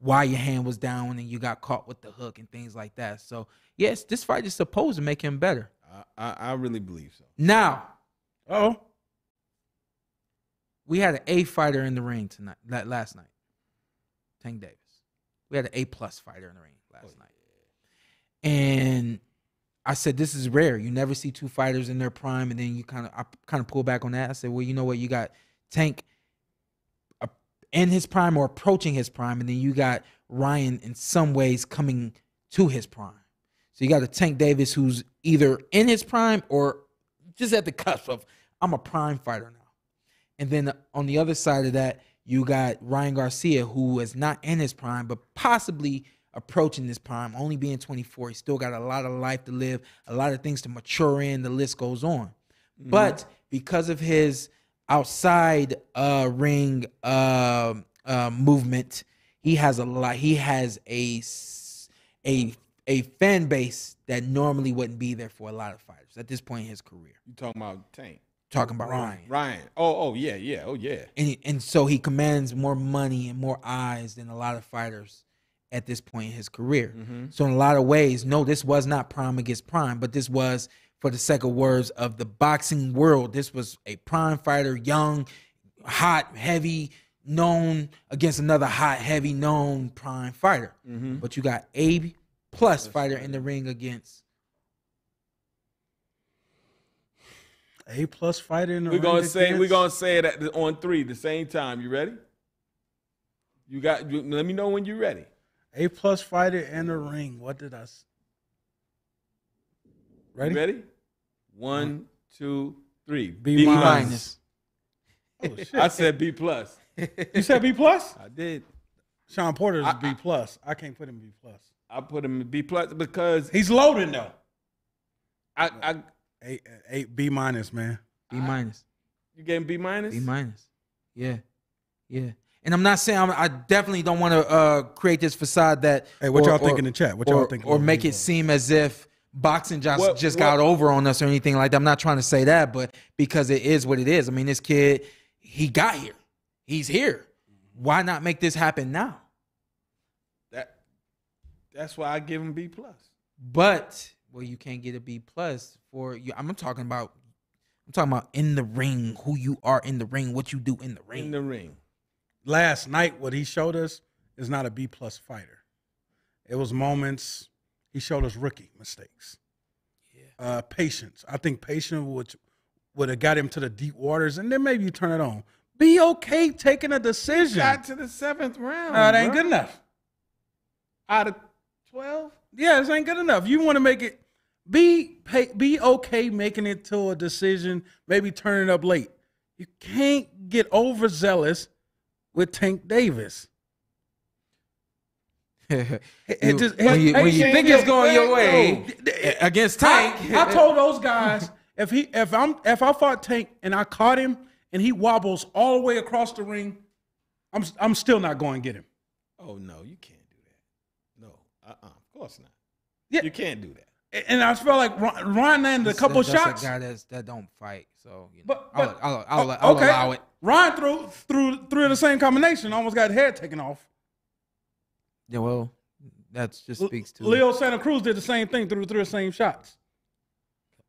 why your hand was down and you got caught with the hook and things like that. So yes, this fight is supposed to make him better. I, I, I really believe so. Now. Oh, we had an A fighter in the ring tonight, la- last night. Tank Davis. We had an A plus fighter in the ring last oh, night. And I said, this is rare. You never see two fighters in their prime, and then you kind of, I kind of pull back on that. I said, well, you know what? You got Tank, in his prime or approaching his prime, and then you got Ryan in some ways coming to his prime. So you got a Tank Davis who's either in his prime or just at the cusp of I'm a prime fighter now. And then on the other side of that, you got Ryan Garcia, who is not in his prime, but possibly approaching his prime, only being 24. He's still got a lot of life to live, a lot of things to mature in. The list goes on. Mm-hmm. But because of his outside uh, ring uh, uh, movement, he has a lot. He has a a a fan base that normally wouldn't be there for a lot of fighters at this point in his career. You talking about Tank? Talking about Ryan. Ryan. Oh, oh yeah, yeah, oh yeah. and he- and so he commands more money and more eyes than a lot of fighters at this point in his career. So in a lot of ways, no, this was not prime against prime, but this was for the sake of words of the boxing world. This was a prime fighter, young, hot, heavy, known against another hot, heavy, known prime fighter. Mm-hmm. But you got a plus fighter in the ring against. A plus fighter in the We're gonna ring say we're gonna say it at the, on three the same time. You ready? You got. You, let me know when you're ready. A plus fighter in the ring. What did I? s- Ready? You ready? One, two, three. B B minus. minus. Oh, shit. I said B plus. you said B plus? I did. Shawn Porter is I- B plus. I can't put him B plus. I put him in B plus because He's loading though. I, I A, a B minus, man. B minus. you gave him B minus. B minus. Yeah, yeah. And I'm not saying I'm, I definitely don't want to uh, create this facade that. Hey, what or- y'all think or- in the chat? What y'all think? Or make it seem as if boxing just What- just what- got over on us or anything like that. I'm not trying to say that, but because it is what it is. I mean, this kid, he got here. He's here. Why not make this happen now? That that's why I give him B plus. But well, you can't get a B plus for you. I'm talking about. I'm talking about in the ring, who you are in the ring, what you do in the ring. In the ring. last night what he showed us is not a B plus fighter. It was moments he showed us rookie mistakes. Yeah. Uh, patience. I think patience would would have got him to the deep waters, and then maybe you turn it on. Be okay taking a decision. Got to the seventh round. No, it ain't good enough. Out of twelve. Yeah, this ain't good enough. You want to make it be pay, be okay making it to a decision, maybe turn it up late. You can't get overzealous with Tank Davis. You- it just- when you, when you think it's going your way no. against Tank, I, I told those guys if he if I'm if I fought Tank and I caught him and he wobbles all the way across the ring, I'm I'm still not going to get him. Oh no, you can't do that. No, uh, uh of course not. Yeah. you can't do that. And I felt like Ron Ron landed a couple that's shots. A guy that's, that don't fight, so you know, But, I'll, I'll, I'll, oh, I'll okay. allow it. Ryan threw through of the same combination, almost got his head taken off. Yeah, well, that just speaks to. Leo Santa Cruz did the same thing through through the same shots.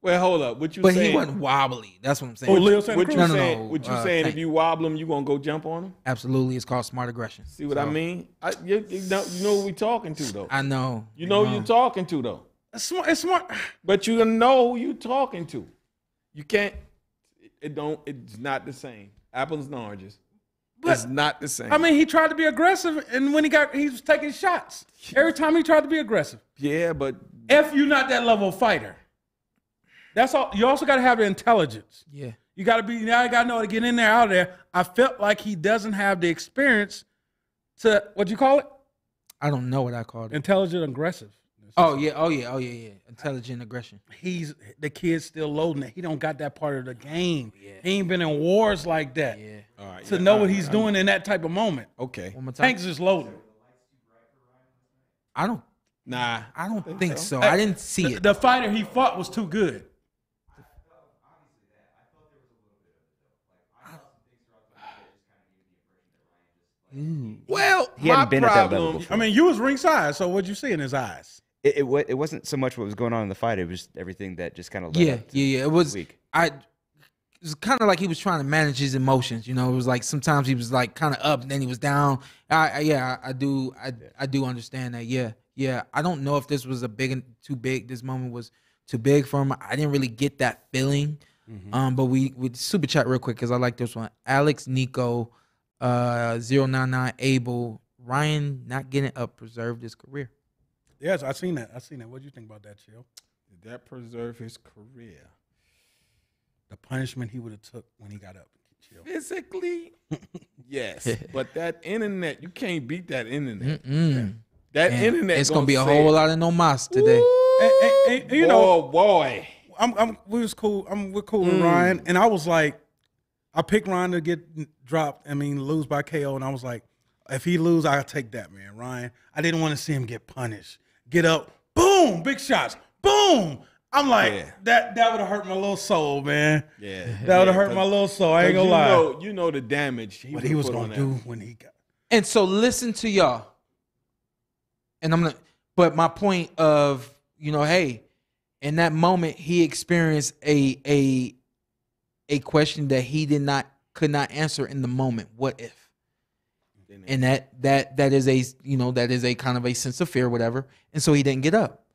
Well, hold up. What you but saying? he wasn't wobbly. That's what I'm saying. Oh, Leo Santa What Cruz. you No, no, saying? no, What you uh, saying? Tank. If you wobble him, you gonna go jump on him? Absolutely, it's called smart aggression. See what I So, mean? I, you, you know, you know who we talking to though. I know. you know I who you talking to though. It's smart. It's smart. But you know who you talking to. You can't. It, it don't. It's not the same. Apples and oranges. It's not the same. I mean, he tried to be aggressive, and when he got, he was taking shots every time he tried to be aggressive. yeah, but If you're not that level of fighter, that's all. You also got to have the intelligence. Yeah. You got to be. Now you got to know how to get in there, out of there. I felt like he doesn't have the experience to what you call it, I don't know what I called it. intelligent aggressive. Oh yeah. Oh yeah. Oh yeah. Yeah. Intelligent aggression. He's the kid's still loading it. He don't got that part of the game. Oh, he ain't been in wars like that Yeah. all right. to yeah, know all what he's I- doing in that type of moment. Okay. One more time. Tank's just loading. I don't. Nah. I don't think so. I didn't see The, it. the fighter he fought was too good. Well, He my hadn't been at that level before. I mean, you was ringside, so what'd you see in his eyes? It, it, it wasn't so much what was going on in the fight. It was everything that just kind of Yeah. Yeah. Yeah. It was. week. I. It was kind of like he was trying to manage his emotions. You know, it was like sometimes he was like kind of up, and then he was down. I, I yeah, I, I do, I, I do understand that. Yeah, yeah. I don't know if this was a big, too big. This moment was too big for him. I didn't really get that feeling. Um, but we we super chat real quick because I like this one. Alex Nico, Uh, 099 Abel Ryan not getting up preserved his career. Yes, I seen that. I seen that. What do you think about that, Chill? Did that preserve his career? The punishment he would have took when he got up. Chill. Physically, yes. but that internet, you can't beat that internet. Mm. That And internet. it's gonna be a whole it. lot of no mas today. Hey, hey, hey, you know, oh boy. I'm, I'm we was cool. I'm we're cool Mm. with Ryan, and I was like, I picked Ryan to get dropped. I mean, lose by KO, and I was like, if he lose, I'll take that man, Ryan. I didn't want to see him get punished. Get up, boom, big shots, boom. I'm like, Yeah. that that would have hurt my little soul, man. Yeah, That would have Yeah, hurt 'cause- my little soul. I ain't gonna you lie. Know, you know the damage he, what he was gonna on that. do when he got. And so listen to y'all. And I'm gonna but my point of, you know, hey, in that moment he experienced a a a question that he did not could not answer in the moment. What if? And that that that is a you know, that is a kind of a sense of fear, whatever. And so he didn't get up.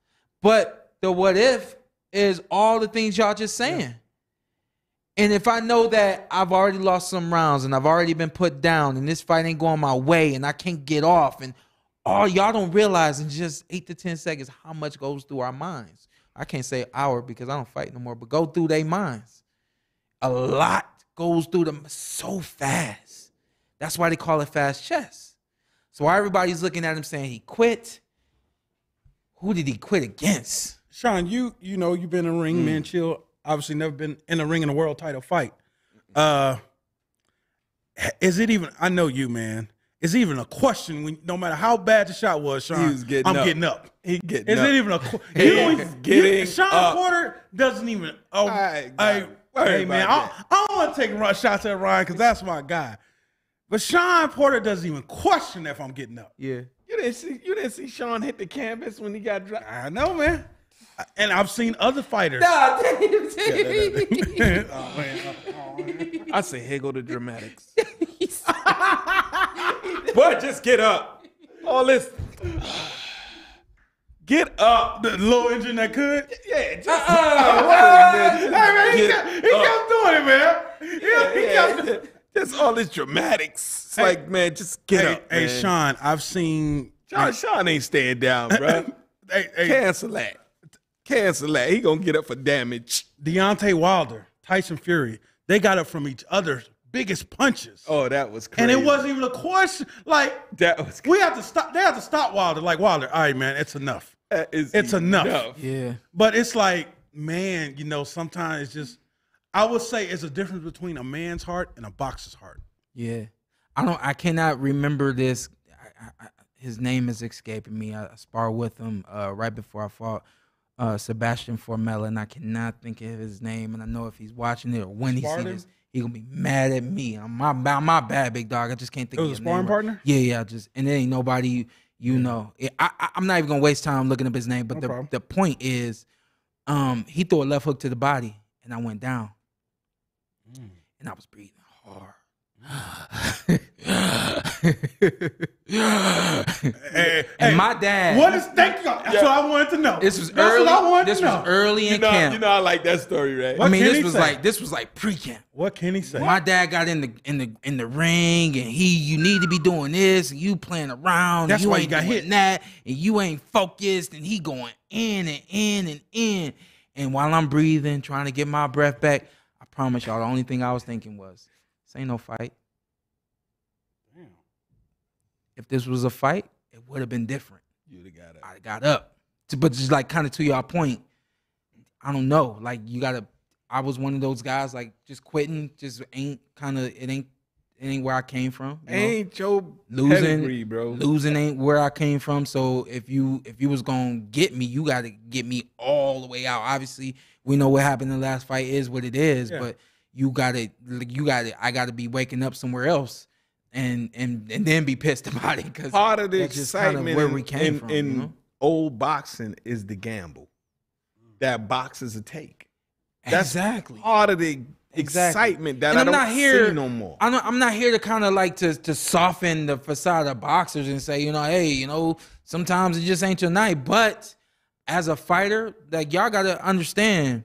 But the what if is all the things y'all just saying. And if I know that I've already lost some rounds and I've already been put down and this fight ain't going my way and I can't get off and all y'all don't realize in just eight to ten seconds how much goes through our minds. I can't say hour because I don't fight no more, but go through their minds. A lot goes through them so fast. That's why they call it fast chess. So why everybody's looking at him saying he quit. Who did he quit against? Sean, you you know you've been in a ring, Mm. man. Chill. Obviously, never been in a ring in a world title fight. Uh, is it even? I know you, man. Is it even a question when no matter how bad the shot was, Sean? He was getting I'm up. getting up. He getting up. Is up. it even a? qu- He You don't getting you- Sean up. Porter doesn't even. Oh, right, hey, hey, man, I, I don't want to take ru- shots at Ryan because that's my guy. But Shawn Porter doesn't even question if I'm getting up. Yeah. You didn't see you didn't see Sean hit the canvas when he got dropped. I know, man. And I've seen other fighters. Ah, damn. Oh, man. Oh, man. I say, here go the dramatics. but just get up. Oh, this. Get up. The little engine that could. Yeah, just, Hey man, he, Get kept, he up. kept doing it, man. He, he yeah, kept. Yeah. Just all this dramatics. It's like, man, just get Hey, up. hey, man. Sean, I've seen. Sean, Sean ain't staying down, bro. Hey, hey, Cancel that. Cancel that. He gonna get up for damage. Deontay Wilder, Tyson Fury, they got up from each other's biggest punches, Oh, that was crazy. and it wasn't even a question. Like That was. we have to stop. They have to stop Wilder. Like Wilder, all right, man, it's enough. That is It's enough. Yeah. But it's like, man, you know, sometimes it's just. I would say it's a difference between a man's heart and a boxer's heart. Yeah, I don't. I cannot remember this. I, I, his name is escaping me. I, I sparred with him uh, right before I fought uh, Sebastian Formella, and I cannot think of his name. And I know if he's watching it or when he sees this, he gonna be mad at me. I'm my my, my bad, big dog. I just can't think. It of was a your name sparring partner? Yeah, yeah. Just and it ain't nobody you, know. It- I, I'm not even gonna waste time looking up his name. But No the problem. the point is, um, he threw a left hook to the body, and I went down. And I was breathing hard. Hey, and hey, my dad. What is? Thank you. That's what I wanted to know. This was That's early. What I wanted This to know. was early in You know, camp. you know, I like that story, right? I What mean, can this he was say? like this was like pre-camp. What can he say? My dad got in the in the in the ring, and he you need to be doing this, and you playing around. That's and you why you got doing hit. That, and you ain't focused, and he going in and in and in. And while I'm breathing, trying to get my breath back, I promise y'all, the only thing I was thinking was, "This ain't no fight. Damn. If this was a fight, it would have been different." You'd have got it. I got up. But just like kind of to your point, I don't know. Like you gotta I was one of those guys like just quitting, just ain't kind of it ain't ain't where I came from. you know? Ain't your Losing, pedigree, bro. losing ain't where I came from. So if you if you was gonna get me, you gotta get me all the way out. Obviously, we know what happened in the last fight is what it is, Yeah. but you gotta like, you gotta I gotta be waking up somewhere else and and and then be pissed about it because Part of the excitement where in, we came in, from, in you know? old boxing is the gamble that boxers a take. That's exactly. part of the Exactly. excitement that And I I'm don't not here see no more. I'm not, I'm not here to kind of like to to soften the facade of boxers and say, you know, hey, you know, sometimes it just ain't your night. But as a fighter, like y'all gotta understand,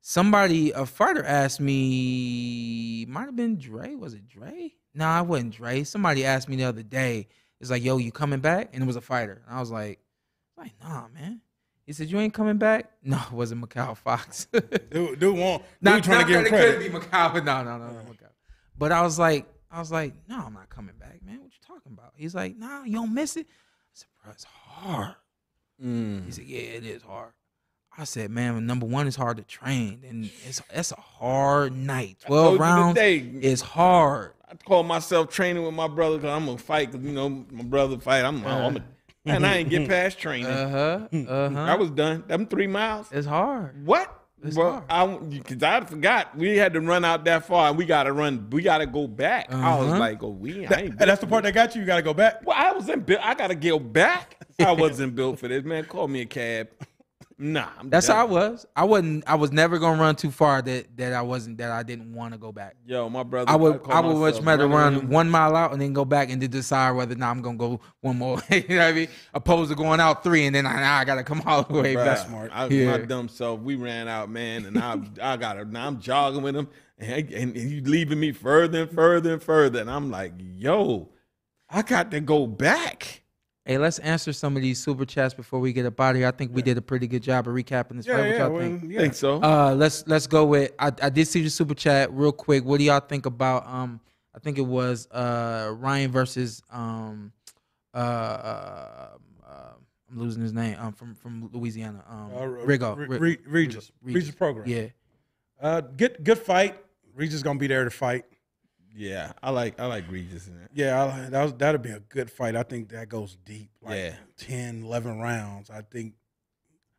somebody, a fighter asked me, might have been Dre, was it Dre? No, I wasn't Dre. Somebody asked me the other day. It's like, yo, you coming back? And it was a fighter. And I was like, like, nah, man. He said, you ain't coming back? No, it wasn't Macau Fox. Dude, dude want not trying to give him credit. It could be Macau, but no, no, no, no, Macau. But I was like, I was like, no, I'm not coming back, man. What you talking about? He's like, no, you don't miss it. I said, bro, it's hard. Mm. He said, yeah, it is hard. I said, man, number one, it's hard to train, and it's that's a hard night. Twelve rounds is hard. I call myself training with my brother because I'm gonna fight. Cause you know my brother fight. I'm, I'm a, and I ain't get past training. Uh huh. Uh huh. I was done. Them three miles. It's hard. What? It's Bro, I because I forgot we had to run out that far and we got to run. We got to go back. I was Uh-huh. like, oh, we. I That- ain't and that's the part that got you. You got to go back. Well, I wasn't built. I gotta get back. I wasn't built for this, man. Call me a cab. Nah, I'm That's done. how I was. I wasn't. I was never gonna run too far that that I wasn't that I didn't want to go back. Yo, my brother. I would. call I would much rather run him. one mile out and then go back and then decide whether or not I'm gonna go one more. you know what I mean? Opposed to going out three and then I, now I gotta come all the way Bruh, back. smart. I, Yeah. My dumb self. We ran out, man, and I I got to Now I'm jogging with him, and, and he's leaving me further and further and further, and I'm like, yo, I got to go back. Hey, let's answer some of these super chats before we get up out of here. I think we did a pretty good job of recapping this Yeah, fight. What yeah, y'all well, think? I yeah. think so. Uh, let's let's go with. I, I did see the super chat real quick. What do y'all think about? Um, I think it was uh Ryan versus um uh, uh, uh I'm losing his name. Um, from from Louisiana. Um, Uh, Rigo. Re- Ri- Re- Regis. Regis. Regis Prograis. Yeah. Uh, good good fight. Regis gonna be there to fight. Yeah, I like I like Regis in it. Yeah, I, that was, that'd be a good fight. I think that goes deep. Like Yeah. 10, 11 rounds. I think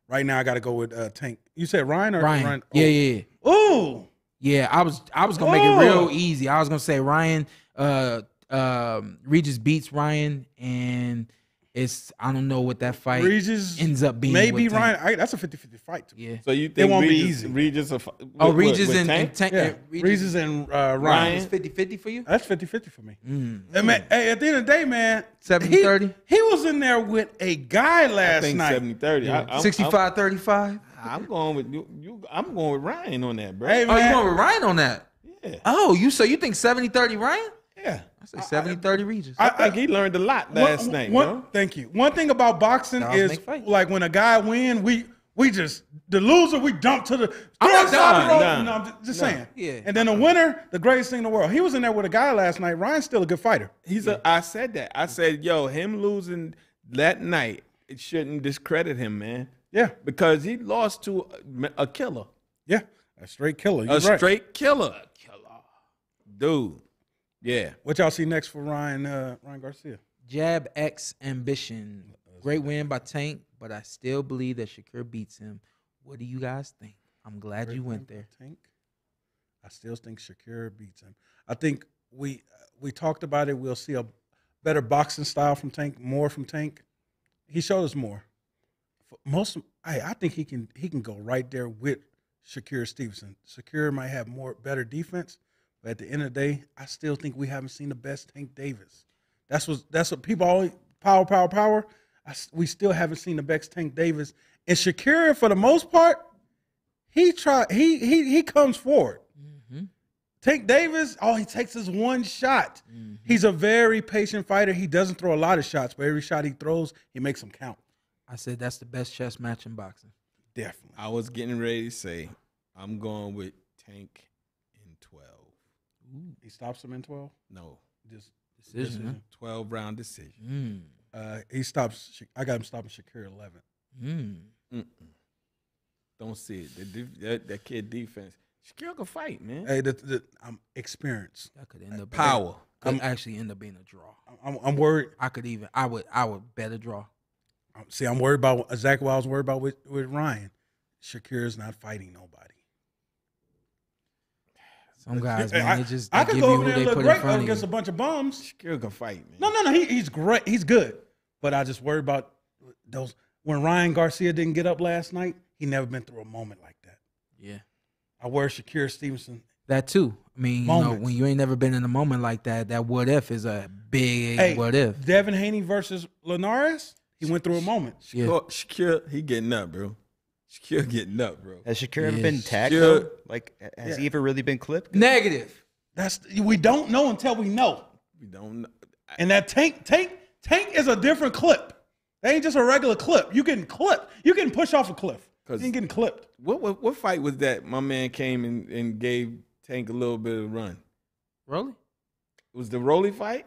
right now I got to go with uh, Tank. You said Ryan or Ryan. Yeah, yeah, yeah. Oh, Yeah, I was I was gonna make it real easy. I was gonna say Ryan, uh, um, Regis beats Ryan, and it's I don't know what that fight Regis ends up being. maybe with Ryan. I, that's a 50-50 fight. Too. Yeah. So you think it won't be easy. Regis, a, fi- Oh, with- with- Regis with and, Tank? and Tank. Yeah, uh, Regis, and uh, Ryan. Ryan. It's 50-50 for you. That's 50-50 for me. Mm. Hey, man, hey, at the end of the day, man, 70-30? He, he was in there with a guy I last think night. 70 30. I, I'm, 65 35. I'm, I'm going with you, you. I'm going with Ryan on that, bro. Hey, Oh, you going with Ryan on that? yeah, Oh, you so you think 70 30 Ryan? yeah. I say 70 30 Regis. I, think he learned a lot last One- night, one- bro. Thank you. One thing about boxing Styles is like when a guy win, we we just the loser we dump to the I'm not throw side the done. road. Nah. No, I'm just, just Nah. saying. Yeah. And then the winner, the greatest thing in the world. He was in there with a guy last night. Ryan's still a good fighter. He's a. I said that. I said, yo, him losing that night, it shouldn't discredit him, man, Yeah. because he lost to a, a killer, Yeah. A straight killer. a You're right. straight killer, killer, dude. Yeah, What y'all see next for Ryan uh, Ryan Garcia? Jab X Ambition. Great win by Tank, but I still believe that Shakur beats him. What do you guys think? I'm glad you went there. Tank. I still think Shakur beats him. I think we we talked about it. We'll see a better boxing style from Tank, more from Tank. He showed us more. For Most, I I think he can he can go right there with Shakur Stevenson. Shakur might have more better defense, but at the end of the day, I still think we haven't seen the best Tank Davis. That's what that's what people always power, power, power. I s we still haven't seen the best Tank Davis. And Shakira, for the most part, he try he he he comes forward. Mm-hmm. Tank Davis, all he takes is one shot. Mm-hmm. He's a very patient fighter. He doesn't throw a lot of shots, but every shot he throws, he makes them count. I said that's the best chess match in boxing. Definitely. I was getting ready to say, I'm going with Tank in twelve. He stops him in 12. No, Just Decision. twelve round decision. Mm. uh, he stops. I got him stopping Shakur 11. Mm. Mm-mm. Don't see it. The, that, that kid defense. Shaquille can fight, man. Hey, the, the, I'm experienced. That could end up Power. Could actually end up being a draw. I'm, I'm worried. I could even. I would. I would bet a draw. See, I'm worried about exactly what I was worried about with, with Ryan. Shakur's not fighting nobody. Some guys, I, man, they just they I could give go over there and look great against a bunch of bums. Shaquille can fight, man. No, no, no. He, he's great. He's good. But I just worry about those. When Ryan Garcia didn't get up last night, he never been through a moment like that. Yeah, I worry Shakur Stevenson. that too. I mean, you know, when you ain't never been in a moment like that, that what if is a big Hey, what if. Devin Haney versus Linares, he went through a moment. Yeah. Shaquille, Shaquille, he getting up, bro. Shaquille getting up, bro. Has Shakira Yeah, been tagged Shakira- though? Like, has he ever really been clipped? Negative. That's we don't know until we know. We don't. know. And that tank, tank, tank is a different clip. They ain't just a regular clip. You getting clipped. You getting pushed off a cliff. You 'Cause- ain't getting clipped. What, what what fight was that? My man came and, and gave Tank a little bit of run. Really? Was the Rolly fight?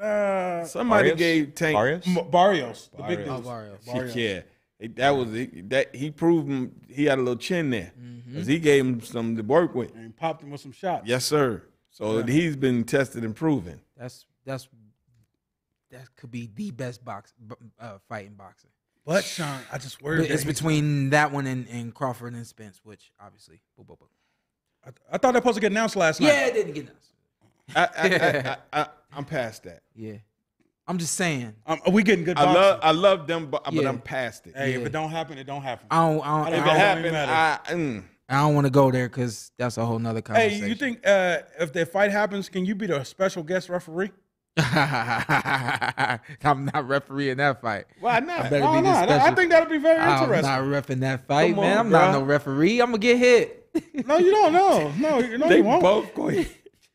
Uh, Somebody Barrios? gave Tank Barrios? M- Barrios, the big Barrios. dude. Oh, Barrios. Barrios. Yeah, He- that was that he proved him. He had a little chin there Mm-hmm. because he gave him something to work with. And popped him with some shots. Yes, sir. So he's been tested and proven. That's that's that could be the best box b- uh, fight in boxing. But Sean, I just worry. It's between that one and, and Crawford and Spence, which obviously. boom, boom, boom. I, I thought that supposed to get announced last night. Yeah, it didn't get announced. I, I, I, I, I, I'm past that. Yeah, I'm just saying. Um, we getting good Boxing? I love I love them, but, but I'm past it. hey, if it don't happen, it don't happen. I don't. I don't, don't if I it don't, happened, matter. I, mm, I don't want to go there because that's a whole nother conversation. hey, you think uh, if the fight happens, can you be the special guest referee? I'm not refereeing that fight. why not? I better Why be the not? I think that'll be very interesting. I'm interesting. not refing that fight, Come man. I'm not no referee. I'm gonna get hit. no, you don't know. No, you- no, they you won't. both going.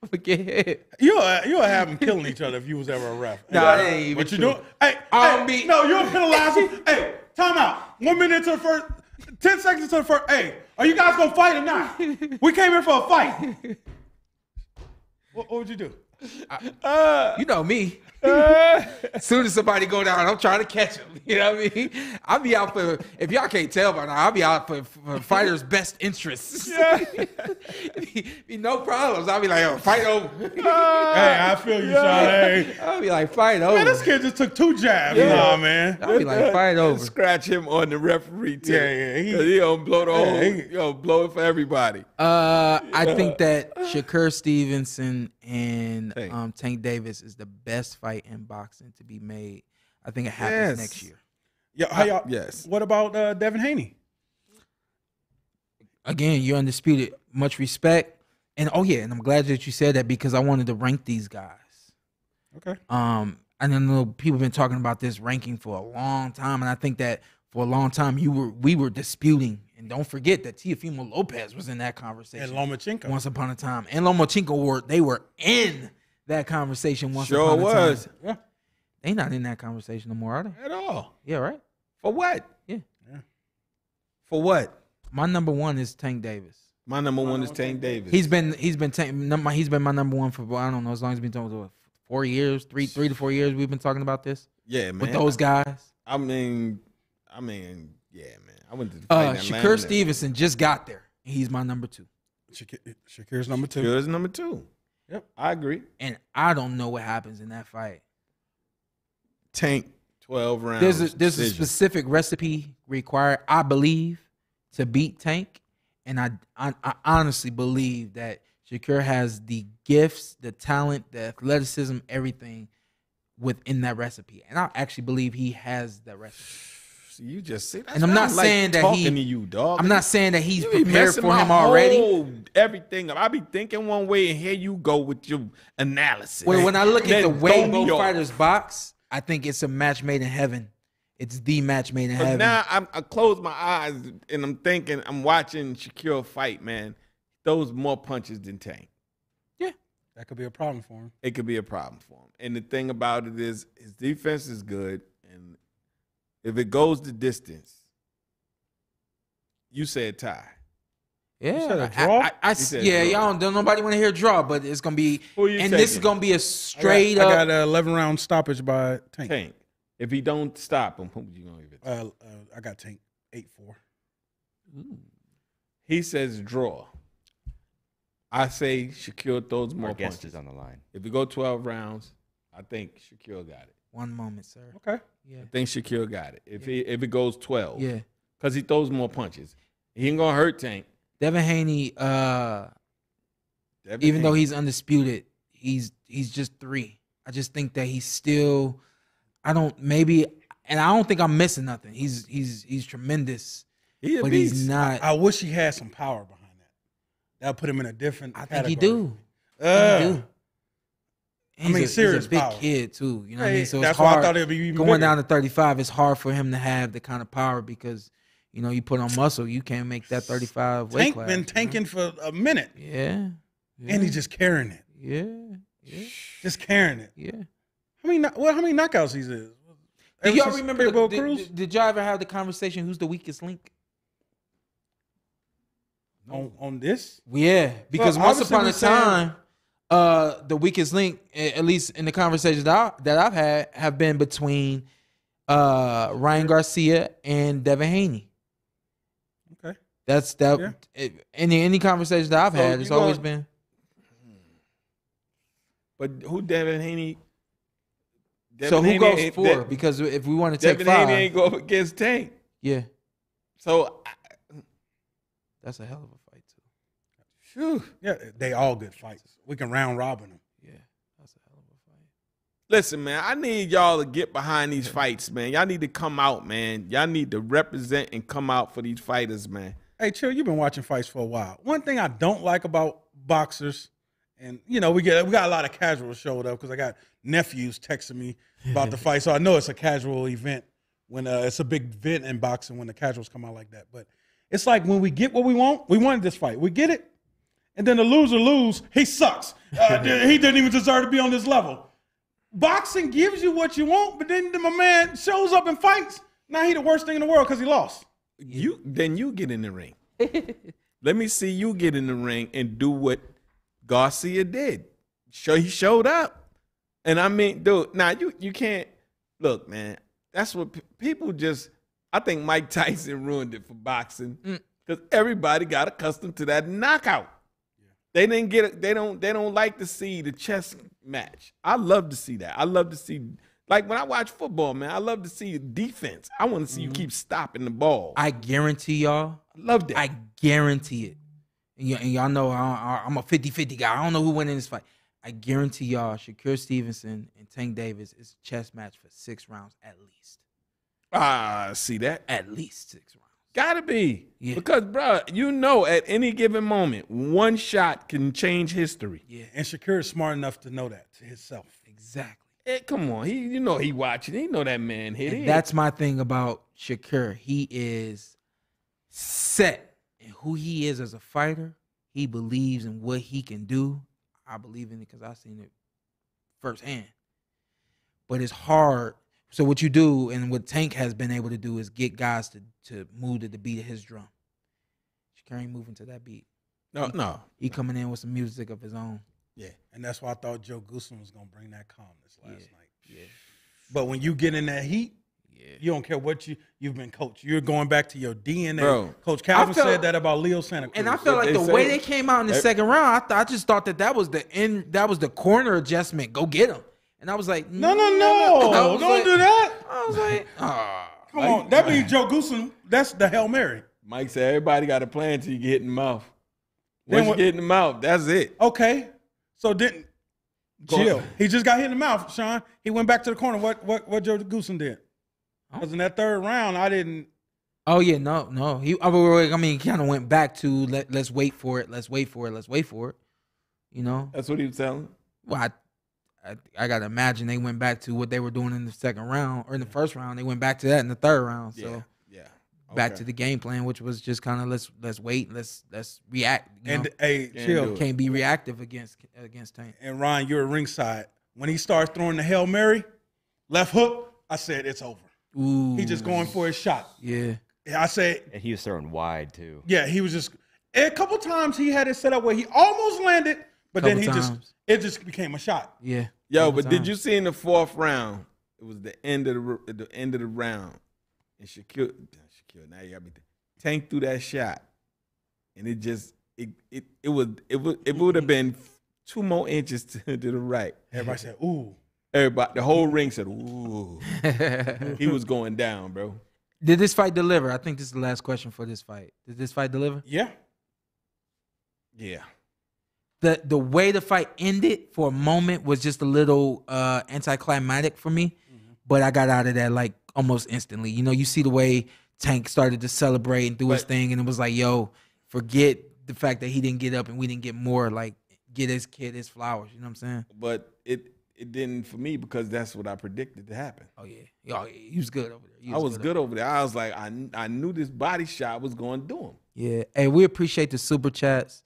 I'm gonna get hit. You'll uh, you'll have them killing each other if you was ever a ref. Nah, that ain't even What you true. doing? Hey, I'll hey, be- no, you'll penalize them. hey, time out. One minute to the first, ten seconds to the first. Hey, are you guys gonna fight or not? We came here for a fight. What, what would you do? You know me. As soon as somebody go down, I'm trying to catch them. You know what I mean? I'll be out for if y'all can't tell by now. I'll be out for, for fighters' best interests. be, be no problems. I'll be like, oh, fight over. hey, I feel you, Sean. Hey, I'll be like, fight over. man, this kid just took two jabs. Nah, man. I'll be like, fight over. Scratch him on the referee tip. Yeah, yeah, he- he don't blow the whole. Yeah, he- he don't blow it for everybody. Uh, I think that Shakur Stevenson and Tank. um, Tank Davis is the best fight in boxing to be made. I think it happens Yes. next year. Yeah, how y'all, yes. What about uh, Devin Haney? Again, you're undisputed. Much respect. And oh yeah, and I'm glad that you said that because I wanted to rank these guys. Okay. Um, and I know people have been talking about this ranking for a long time, and I think that for a long time you were we were disputing. And don't forget that Teofimo Lopez was in that conversation And Lomachenko. once upon a time, and Lomachenko were they were in that conversation once Sure upon a was. time. Yeah. They not in that conversation no more, are they? At all. Yeah, right. For what? Yeah. For what? My number one is Tank Davis. My number one is Tank Davis. He's been he's been tank, num- he's been my number one for I don't know as long as we've been talking about four years, three three to four years. We've been talking about this yeah, man. with those guys. I mean, I mean, yeah, man. I went to the Uh, Atlanta. Shakur Stevenson just got there. He's my number two, Shakur, Shakur's number two. Shakur's number two. Yep. I agree. and I don't know what happens in that fight. Tank, twelve rounds. There's a there's a specific recipe required, I believe, to beat Tank, and I I, I honestly believe that Shakur has the gifts, the talent, the athleticism, everything within that recipe, and I actually believe he has that recipe. You just see, that's And I'm why I not like saying that he- to you, dog. I'm not saying that he's prepared for my him already. whole everything. up. I be thinking one way, and here you go with your analysis. Well, when I look at the way throw both off. fighters box, I think it's a match made in heaven. It's the match made in But heaven. now I'm, I close my eyes and I'm thinking, I'm watching Shaquille fight, man. Those more punches than Tank. Yeah, that could be a problem for him. It could be a problem for him. And the thing about it is, his defense is good, and if it goes the distance, you said tie. yeah, said a I- draw? I, I- I- said yeah, draw. y'all don't, don't nobody want to hear draw, but it's gonna be, Who you and this is gonna be a straight I up. got an 11 round stoppage by Tank. Tank. If he don't stop him, who you gonna give it? to? Uh, uh, I got Tank 8 4. He says draw. I say Shaquille throws more Our guest punches. is on the line. If we go 12 rounds, I think Shaquille got it. One moment, sir. Okay. Yeah, I think Shaquille got it. If he if it goes 12. yeah. Because he throws more punches. He ain't gonna hurt Tank. Devin Haney, uh, Devin even though he's undisputed, he's he's just three. I just think that he's still. I don't maybe, and I don't think I'm missing nothing. He's he's he's tremendous, he a but beast. he's not. I wish he had some power behind that. That would put him in a different. I think he do. Uh, he do. I mean, He's a- he's serious a big power. kid too. You know what I mean? So that's it's why I hard. thought it'd be going bigger. down to 35. It's hard for him to have the kind of power because you know you put on muscle, you can't make that 35 weight Tank class. been you know? tanking for a minute. Yeah, and he's just carrying it, Yeah, yeah, just carrying it. yeah. How many? Well, how many knockouts he's is? Do y'all remember? The, Cruz? did, did y'all ever have the conversation? Who's the weakest link? on on this? Yeah, because Well, once upon a time, uh, the weakest link, at least in the conversations that, I, that I've had, have been between uh, Ryan Garcia and Devin Haney. Okay. That's that. Yeah. it- any any conversations that I've So had, it's always gonna- been. But who Devin Haney? so who Haney goes ain't- for? Because if we want to take Devin five, Haney ain't go up against Tank. yeah, So, I- that's a hell of a fight phew. Yeah, they all good fights. We can round robin them. Yeah, that's a hell of a fight. listen, man. I need y'all to get behind these fights, man. Y'all need to come out, man. Y'all need to represent and come out for these fighters, man. Hey, chill. You've been watching fights for a while. One thing I don't like about boxers, and you know, we get we got a lot of casuals showed up because I got nephews texting me about the fight, so I know it's a casual event when uh, it's a big event in boxing when the casuals come out like that. But it's like when we get what we want, we wanted this fight, we get it, and then the loser lose. He sucks. Uh, he didn't even deserve to be on this level. Boxing gives you what you want, but then my man shows up and fights. Now he the worst thing in the world because he lost. You then you get in the ring. Let me see you get in the ring and do what Garcia did. Show he showed up, and I mean, dude. Now you you can't look, man. That's what pe- people just. I think Mike Tyson ruined it for boxing because everybody got accustomed to that knockout. They didn't get it. They don't. They don't like to see the chess match. I love to see that. I love to see. Like when I watch football, man, I love to see defense. I want to see you keep stopping the ball. I guarantee y'all, love that. I guarantee it. And, y- and y'all know I, I'm a 50-50 guy. I don't know who win in this fight. I guarantee y'all, Shakur Stevenson and Tank Davis is a chess match for six rounds at least. Ah, see that? At least six rounds. Gotta be. Yeah. Because, bro, you know at any given moment, one shot can change history. Yeah, And Shakur is smart enough to know that to himself. exactly. Eh, come on. He you know he watching. He know that man hit And it. that's my thing about Shakur. He is set in who he is as a fighter. He believes in what he can do. I believe in it because I've seen it firsthand. But it's hard. So what you do and what Tank has been able to do is get guys to to move to the beat of his drum. Shakur ain't moving to that beat. no, no. He coming in with some music of his own. Yeah. And that's why I thought Joe Goossen was gonna bring that calmness last Yeah. night. Yeah. But when you get in that heat, Yeah. you don't care what you you've been coached. You're going back to your DNA. Bro, Coach Calvin felt- said that about Leo Santa Cruz. And I felt like they the way say- they came out in the Eh. second round, I, th- I just thought that that was the end, that was the corner adjustment. Go get him. And I was like, no, no, I no, was don't like- do that. I was like, ah. Come on, that means Joe Goossen. That's the hail mary. Mike said everybody got a plan till you get in the mouth. Then Once you get in the mouth, that's it. Okay, so didn't Go- chill. He just got hit in the mouth, Sean. He went back to the corner. What what what Joe Goossen did? Oh. Because in that third round, I didn't. Oh yeah, no, no. He, I mean, I mean, he kind of went back to let let's wait for it, let's wait for it, let's wait for it. You know, That's what he was telling. well, I, I, I gotta imagine they went back to what they were doing in the second round or in the first round. They went back to that in the third round. So Yeah. Yeah. back to the game plan, which was just kind of let's let's wait, let's let's react. You And know? hey, Can't chill. can't be reactive against against Tank. And Ryan, you're at ringside. When he starts throwing the hail mary, left hook, I said it's over. Ooh, He just going for his shot. yeah. I said, And he was throwing wide too. yeah, he was just. A couple times he had it set up where he almost landed, but then Couple he just it just became a shot. Yeah. Yo, Couple but did you see in the fourth round? It was the end of the the end of the round, and Shaquille, Shaquille, now you got me. th- Tank threw that shot, and it just it it it would it would it would have been two more inches to, to the right. Everybody said, "Ooh." Everybody, the whole ring said, "Ooh." he was going down, bro. Did this fight deliver? I think this is the last question for this fight. Did this fight deliver? Yeah. Yeah. The the way the fight ended for a moment was just a little uh anticlimactic for me, but I got out of that like almost instantly. You know, you see the way Tank started to celebrate and do his thing, and it was like, yo, forget the fact that he didn't get up and we didn't get more. Like, get his kid his flowers. You know what I'm saying? But it it didn't for me because that's what I predicted to happen. Oh yeah, yo, he was good over there. He I was over good over there. I was like, I, I knew this body shot was going to do him. Yeah. Hey, we appreciate the super chats.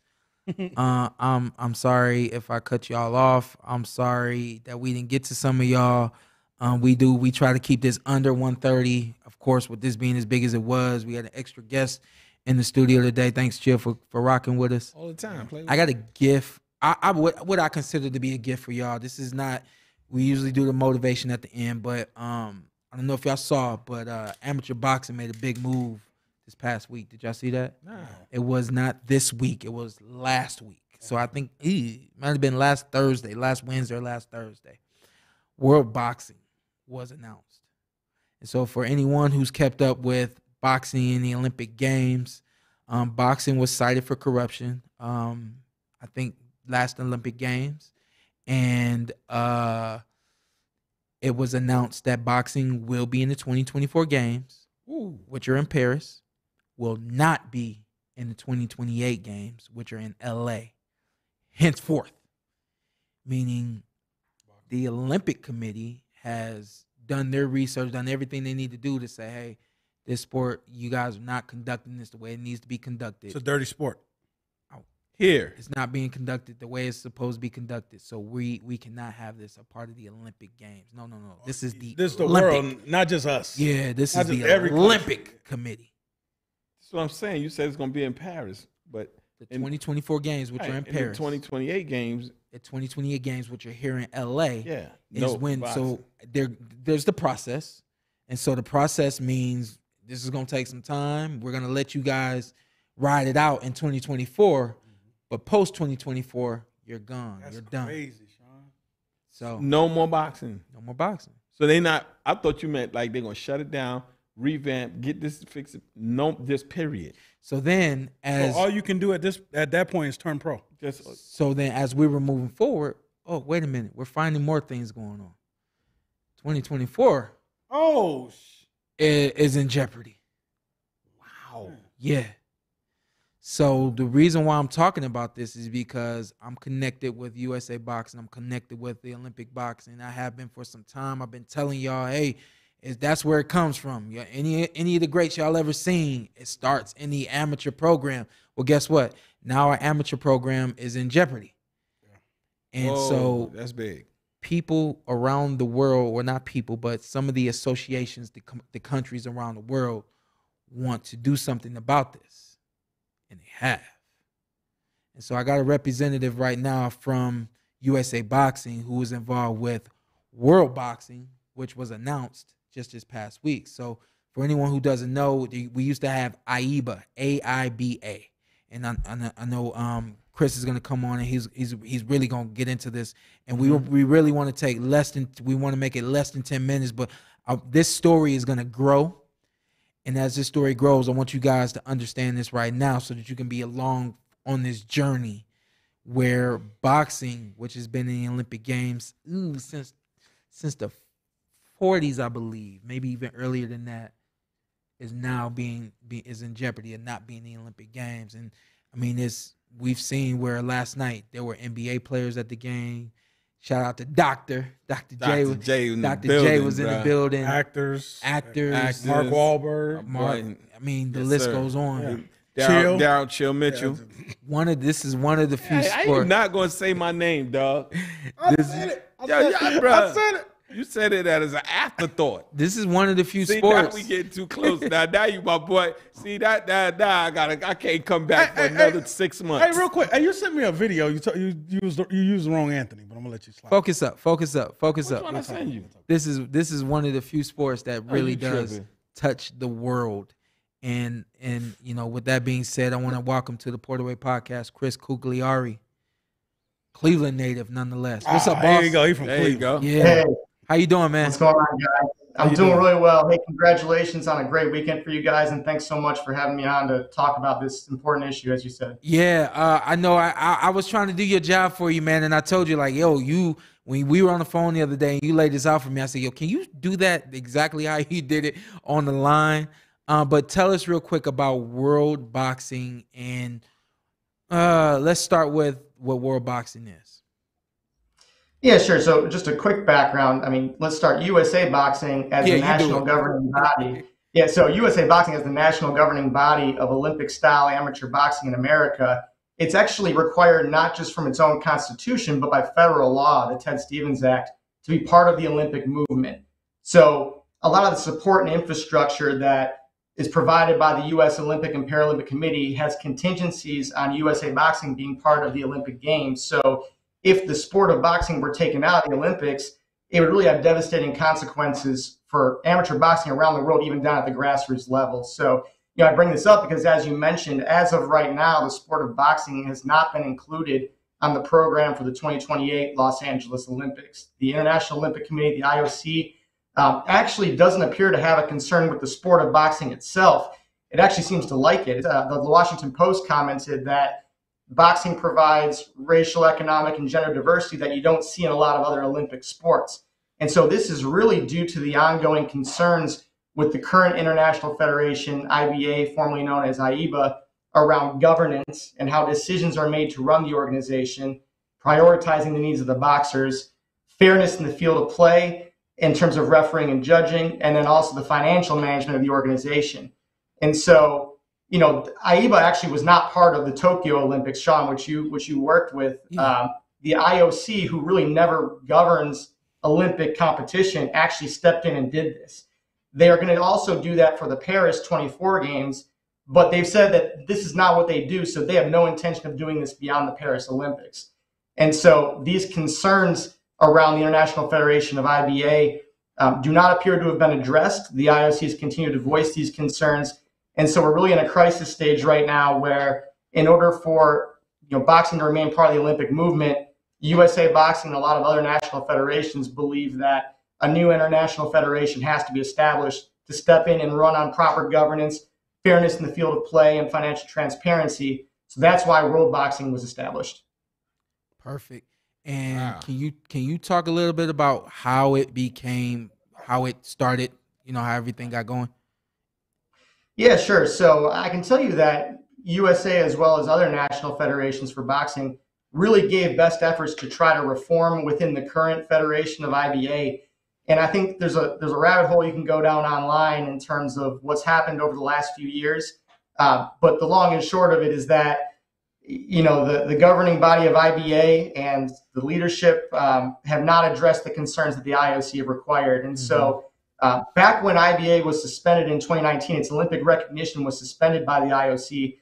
uh, I'm I'm sorry if I cut y'all off. I'm sorry that we didn't get to some of y'all. Um, we do we try to keep this under 130. Of course, with this being as big as it was, we had an extra guest in the studio today. Thanks, Chill, for for rocking with us. All the time. I got a gift. I, I what what I consider to be a gift for y'all. This is not. We usually do the motivation at the end, but um, I don't know if y'all saw, but uh, amateur boxing made a big move this past week. Did y'all see that? Nah. It was not this week. It was last week. So I think it might have been last Thursday, last Wednesday or last Thursday. World Boxing was announced. And so for anyone who's kept up with boxing in the Olympic Games, um, boxing was cited for corruption. Um, I think last Olympic Games, and uh, it was announced that boxing will be in the 2024 Games, Ooh. which are in Paris, will not be in the 2028 Games, which are in LA. Henceforth, meaning the Olympic Committee has done their research, done everything they need to do to say, hey, this sport, you guys are not conducting this the way it needs to be conducted. It's a dirty sport. Oh. Here. it's not being conducted the way it's supposed to be conducted. So we we cannot have this a part of the Olympic Games. No, no, no. This is the This is the Olympic. world, not just us. Yeah, this Not is the every country. Olympic Committee. That's what I'm saying. You said it's going to be in Paris, but The In- 2024 games, which right, are in the Paris. 2028 games, the 2028 games, which are here in LA. yeah. is no when boxing. so there there's the process and so the process means this is going to take some time we're going to let you guys ride it out in 2024 but post 2024 you're gone That's you're done crazy, Sean. so no more boxing. no more boxing So they not. I thought you meant like they're gonna shut it down, revamp, get this fix it. No, this period. so then as So all you can do at this at that point is turn pro. Just so then as we were moving forward oh wait a minute we're finding more things going on 2024 Oh, sh- i- is in jeopardy wow. Yeah. So the reason why I'm talking about this is because I'm connected with USA Boxing. I'm connected with the Olympic Boxing. I have been for some time. I've been telling y'all, hey, is that's where it comes from. Yeah, any any of the greats y'all ever seen, it starts in the amateur program. Well, guess what? Now our amateur program is in jeopardy. And Whoa, so that's big. people around the world, or not people, but some of the associations, the, com- the countries around the world want to do something about this. And they have. And so I got a representative right now from USA Boxing who was involved with World Boxing, which was announced just this past week. So for anyone who doesn't know, we used to have AIBA, A I B A. And I, I know- um, Chris is going to come on and he's he's he's really going to get into this. And we we really want to take less than we want to make it less than ten minutes, but uh, this story is going to grow. And as this story grows, I want you guys to understand this right now so that you can be along on this journey where boxing, which has been in the Olympic Games ooh, since since the 40s, I believe, maybe even earlier than that, is now being be, is in jeopardy of not being in the Olympic Games. And I mean, it's we've seen where last night there were NBA players at the game. Shout out to Doctor Doctor J. Dr. was- J in the Dr. J building, was in the building. actors, Actors, Actors. Mark Wahlberg. Mark, I mean, the yes, list sir. goes on. Yeah. Daryl, Chill. Daryl Chill Mitchell. One of this is one of the few Hey, I am not gonna say my name, dog. I This- said it. I Yo, said, yeah, it. I said it. You said it as an afterthought. this is one of the few See, sports. now we getting too close. now, now you my boy. See that, that, now I gotta, I can't come back Hey, for hey, another hey. six months. Hey, real quick. Hey, you sent me a video. You t- you you used the, you used the wrong Anthony, but I'm gonna let you slide. focus up, focus up, focus Which up. one I send you? This is this is one of the few sports that Oh, really does tripping. touch the world. And and you know, with that being said, I want to welcome to the PorterWay podcast Chris Cugliari, Cleveland native nonetheless. What's Ah, up, boss? There you go. He from There you Cleveland. go. Yeah. How you doing, man? what's going on, guys? I'm doing doing? really well. Hey, congratulations on a great weekend for you guys, and thanks so much for having me on to talk about this important issue, as you said. Yeah, uh, I know. I, I I was trying to do your job for you, man, and I told you like, yo, you when we were on the phone the other day and you laid this out for me, I said, yo, can you do that exactly how you did it on the line? Uh, but tell us real quick about world boxing and uh, let's start with what world boxing is. Yeah, sure. So, just a quick background. I mean, let's start USA Boxing as Yeah, the national governing body. Yeah, so USA Boxing as the national governing body of Olympic style amateur boxing in America it's actually required not just from its own constitution, but by federal law, the Ted Stevens Act, to be part of the Olympic movement. So a lot of the support and infrastructure that is provided by the U.S. Olympic and Paralympic Committee has contingencies on USA Boxing being part of the Olympic Games. So if the sport of boxing were taken out of the Olympics, it would really have devastating consequences for amateur boxing around the world, even down at the grassroots level. So, you know, I bring this up because, as you mentioned, as of right now, the sport of boxing has not been included on the program for the 2028 Los Angeles Olympics. The International Olympic Committee, the IOC, um, actually doesn't appear to have a concern with the sport of boxing itself. It actually seems to like it. Uh, the Washington Post commented that boxing provides racial, economic, and gender diversity that you don't see in a lot of other Olympic sports. And so this is really due to the ongoing concerns with the current International Federation, IBA, formerly known as AIBA, around governance and how decisions are made to run the organization, prioritizing the needs of the boxers, fairness in the field of play in terms of refereeing and judging, and then also the financial management of the organization. And so you know, AIBA actually was not part of the Tokyo Olympics, Sean, which you which you worked with. Yeah. Um, the IOC, who really never governs Olympic competition, actually stepped in and did this. They are going to also do that for the Paris 24 games, but they've said that this is not what they do, so they have no intention of doing this beyond the Paris Olympics. And so these concerns around the International Federation of IBA um, do not appear to have been addressed. The IOC has continued to voice these concerns and so we're really in a crisis stage right now where in order for you know boxing to remain part of the Olympic movement, USA Boxing and a lot of other national federations believe that a new international federation has to be established to step in and run on proper governance, fairness in the field of play, and financial transparency. So that's why World Boxing was established. Perfect. And wow. can you can you talk a little bit about how it became, how it started, you know, how everything got going? Yeah, sure. So I can tell you that USA, as well as other national federations for boxing, really gave best efforts to try to reform within the current federation of IBA. And I think there's a there's a rabbit hole you can go down online in terms of what's happened over the last few years. Uh, but the long and short of it is that you know the, the governing body of IBA and the leadership um, have not addressed the concerns that the IOC have required. And mm-hmm. so uh, back when IBA was suspended in 2019, its Olympic recognition was suspended by the IOC.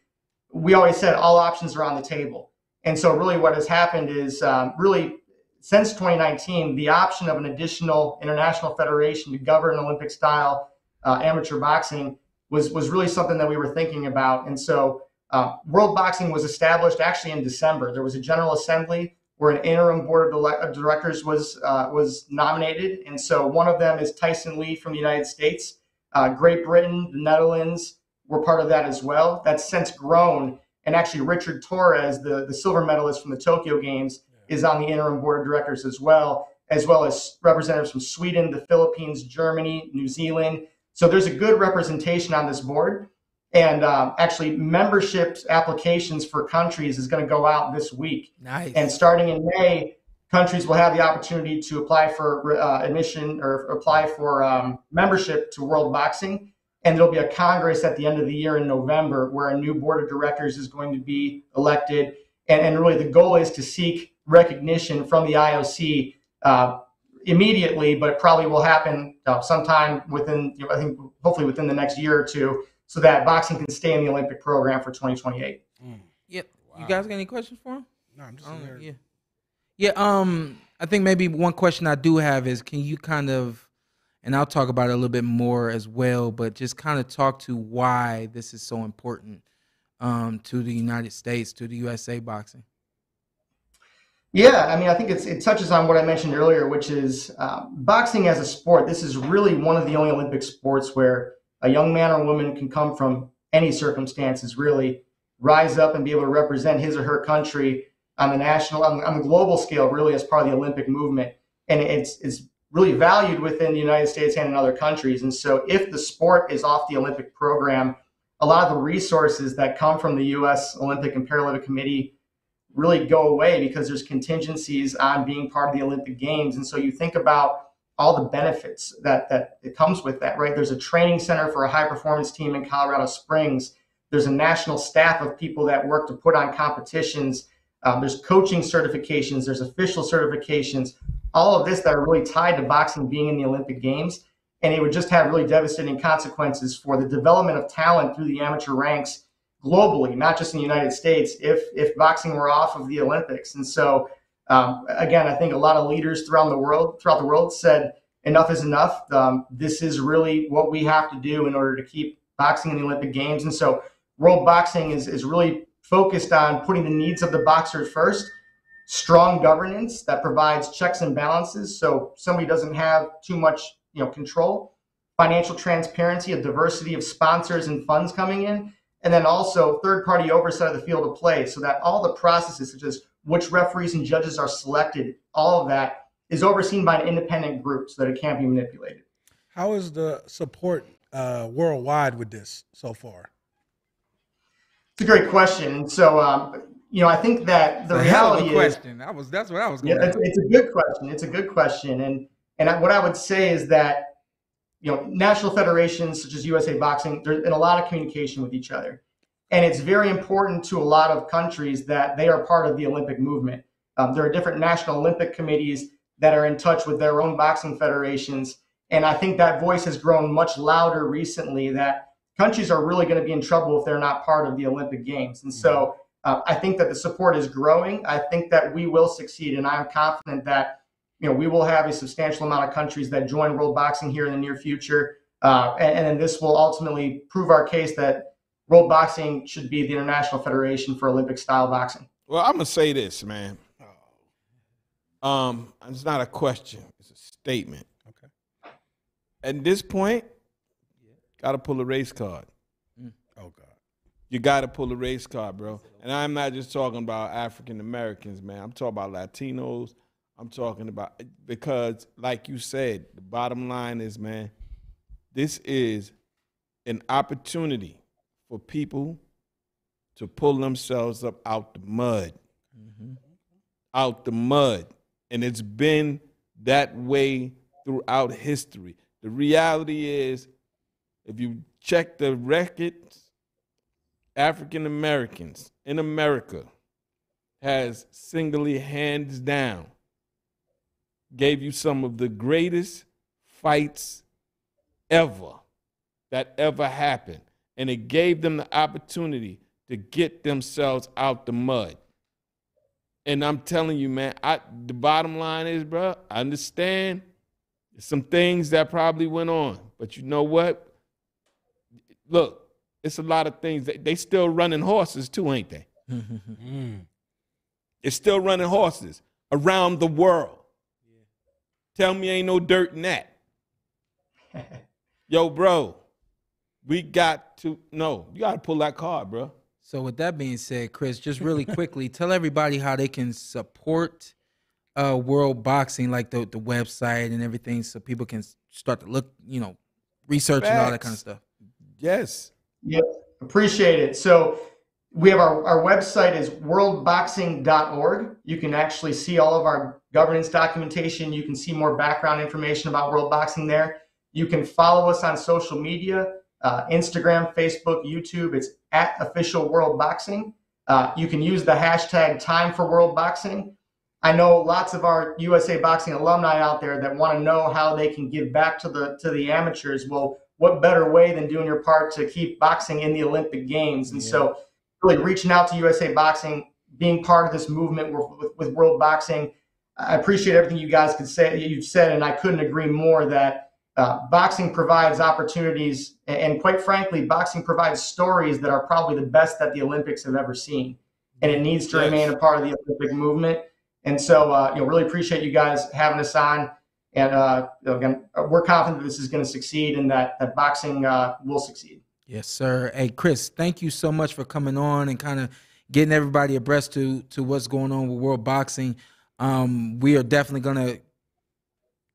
We always said all options are on the table. And so, really, what has happened is um, really since 2019, the option of an additional international federation to govern Olympic style uh, amateur boxing was, was really something that we were thinking about. And so, uh, World Boxing was established actually in December. There was a General Assembly where an interim board of directors was uh, was nominated, and so one of them is Tyson Lee from the United States. Uh, Great Britain, the Netherlands were part of that as well. That's since grown, and actually Richard Torres, the the silver medalist from the Tokyo Games, is on the interim board of directors as well, as well as representatives from Sweden, the Philippines, Germany, New Zealand. So there's a good representation on this board. And um, actually, membership applications for countries is going to go out this week. Nice. And starting in May, countries will have the opportunity to apply for uh, admission or apply for um, membership to World Boxing. And there'll be a Congress at the end of the year in November where a new board of directors is going to be elected. And, and really, the goal is to seek recognition from the IOC uh, immediately, but it probably will happen uh, sometime within, you know, I think, hopefully within the next year or two so that boxing can stay in the Olympic program for 2028. Mm. Yep. Wow. You guys got any questions for him? No, I'm just um, yeah. Yeah. Um, I think maybe one question I do have is, can you kind of, and I'll talk about it a little bit more as well, but just kind of talk to why this is so important um, to the United States, to the USA boxing. Yeah, I mean, I think it touches on what I mentioned earlier, which is uh, boxing as a sport. This is really one of the only Olympic sports where a young man or woman can come from any circumstances, really rise up and be able to represent his or her country on the national, on, on the global scale, really as part of the Olympic movement. And it's, it's really valued within the United States and in other countries. And so if the sport is off the Olympic program, a lot of the resources that come from the U.S. Olympic and Paralympic Committee really go away because there's contingencies on being part of the Olympic Games. And so you think about all the benefits that that it comes with that, right? There's a training center for a high performance team in Colorado Springs. There's a national staff of people that work to put on competitions. Um, there's coaching certifications. There's official certifications. All of this that are really tied to boxing being in the Olympic Games, and it would just have really devastating consequences for the development of talent through the amateur ranks globally, not just in the United States. If if boxing were off of the Olympics, and so um, again, I think a lot of leaders throughout the world throughout the world said enough is enough. Um, this is really what we have to do in order to keep boxing in the Olympic Games. And so, World Boxing is, is really focused on putting the needs of the boxer first, strong governance that provides checks and balances so somebody doesn't have too much you know, control, financial transparency, a diversity of sponsors and funds coming in, and then also third party oversight of the field of play so that all the processes, such as which referees and judges are selected, all of that is overseen by an independent group so that it can't be manipulated. How is the support uh, worldwide with this so far? It's a great question. So, um, you know, I think that the It's a hell of a reality is, question. That was that's what I was yeah, going. it's, it's a good question. It's a good question, and and I- what I would say is that, you know, national federations such as USA Boxing, there's been a lot of communication with each other, and it's very important to a lot of countries that they are part of the Olympic movement. Um, there are different national Olympic committees that are in touch with their own boxing federations. And I think that voice has grown much louder recently that countries are really going to be in trouble if they're not part of the Olympic Games. And so uh, I think that the support is growing. I think that we will succeed. And I'm confident that you know we will have a substantial amount of countries that join world boxing here in the near future. Uh, and, and then this will ultimately prove our case that world boxing should be the international federation for Olympic style boxing. Well, I'm gonna say this, man. Um, it's not a question; it's a statement. Okay. At this point, got to pull a race card. Oh God. You got to pull a race card, bro. And I'm not just talking about African Americans, man. I'm talking about Latinos. I'm talking about because, like you said, the bottom line is, man, this is an opportunity for people to pull themselves up out the mud, mm-hmm. out the mud, and it's been that way throughout history. The reality is, if you check the records, African Americans in America has singly hands down gave you some of the greatest fights ever that ever happened. And it gave them the opportunity to get themselves out the mud. And I'm telling you, man, I, the bottom line is, bro, I understand some things that probably went on. But you know what? Look, it's a lot of things. They, they still running horses too, ain't they? Mm. It's still running horses around the world. Tell me ain't no dirt in that. Yo, bro, we got to no, you gotta pull that card, bro. So with that being said, Chris, just really quickly, tell everybody how they can support uh World Boxing, like the the website and everything, so people can start to look, you know, research and all that kind of stuff. Yes. Yep, appreciate it. So we have our, our website is worldboxing.org. You can actually see all of our governance documentation. You can see more background information about world boxing there. You can follow us on social media, uh, Instagram, Facebook, YouTube. It's at official world boxing. Uh, you can use the hashtag time for world boxing. I know lots of our USA Boxing alumni out there that want to know how they can give back to the to the amateurs. Well, what better way than doing your part to keep boxing in the Olympic Games? And so, really reaching out to USA Boxing, being part of this movement with, with, with World Boxing. I appreciate everything you guys could say you've said, and I couldn't agree more that uh, boxing provides opportunities, and, quite frankly, boxing provides stories that are probably the best that the Olympics have ever seen, and it needs to Yes. remain a part of the Olympic movement. And so, uh, you know, really appreciate you guys having us on. And uh, again, we're confident that this is going to succeed and that that boxing uh, will succeed. Yes, sir. Hey, Chris, thank you so much for coming on and kind of getting everybody abreast to to what's going on with world boxing. Um, we are definitely gonna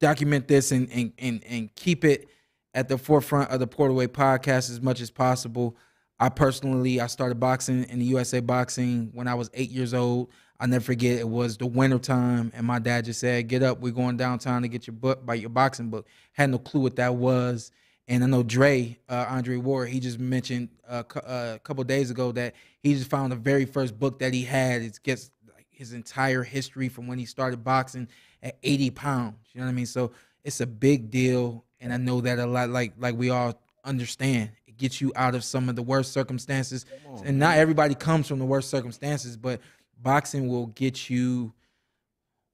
document this and and and, and keep it at the forefront of the PorterWay podcast as much as possible. I personally I started boxing in the USA Boxing when I was eight years old. I never forget it was the winter time and my dad just said, Get up, we're going downtown to get your book by your boxing book. Had no clue what that was. And I know Dre, uh, Andre Ward, he just mentioned uh, uh, a couple days ago that he just found the very first book that he had. It gets like his entire history from when he started boxing at 80 pounds. You know what I mean? So it's a big deal, and I know that a lot. Like like we all understand, it gets you out of some of the worst circumstances, and not everybody comes from the worst circumstances, but boxing will get you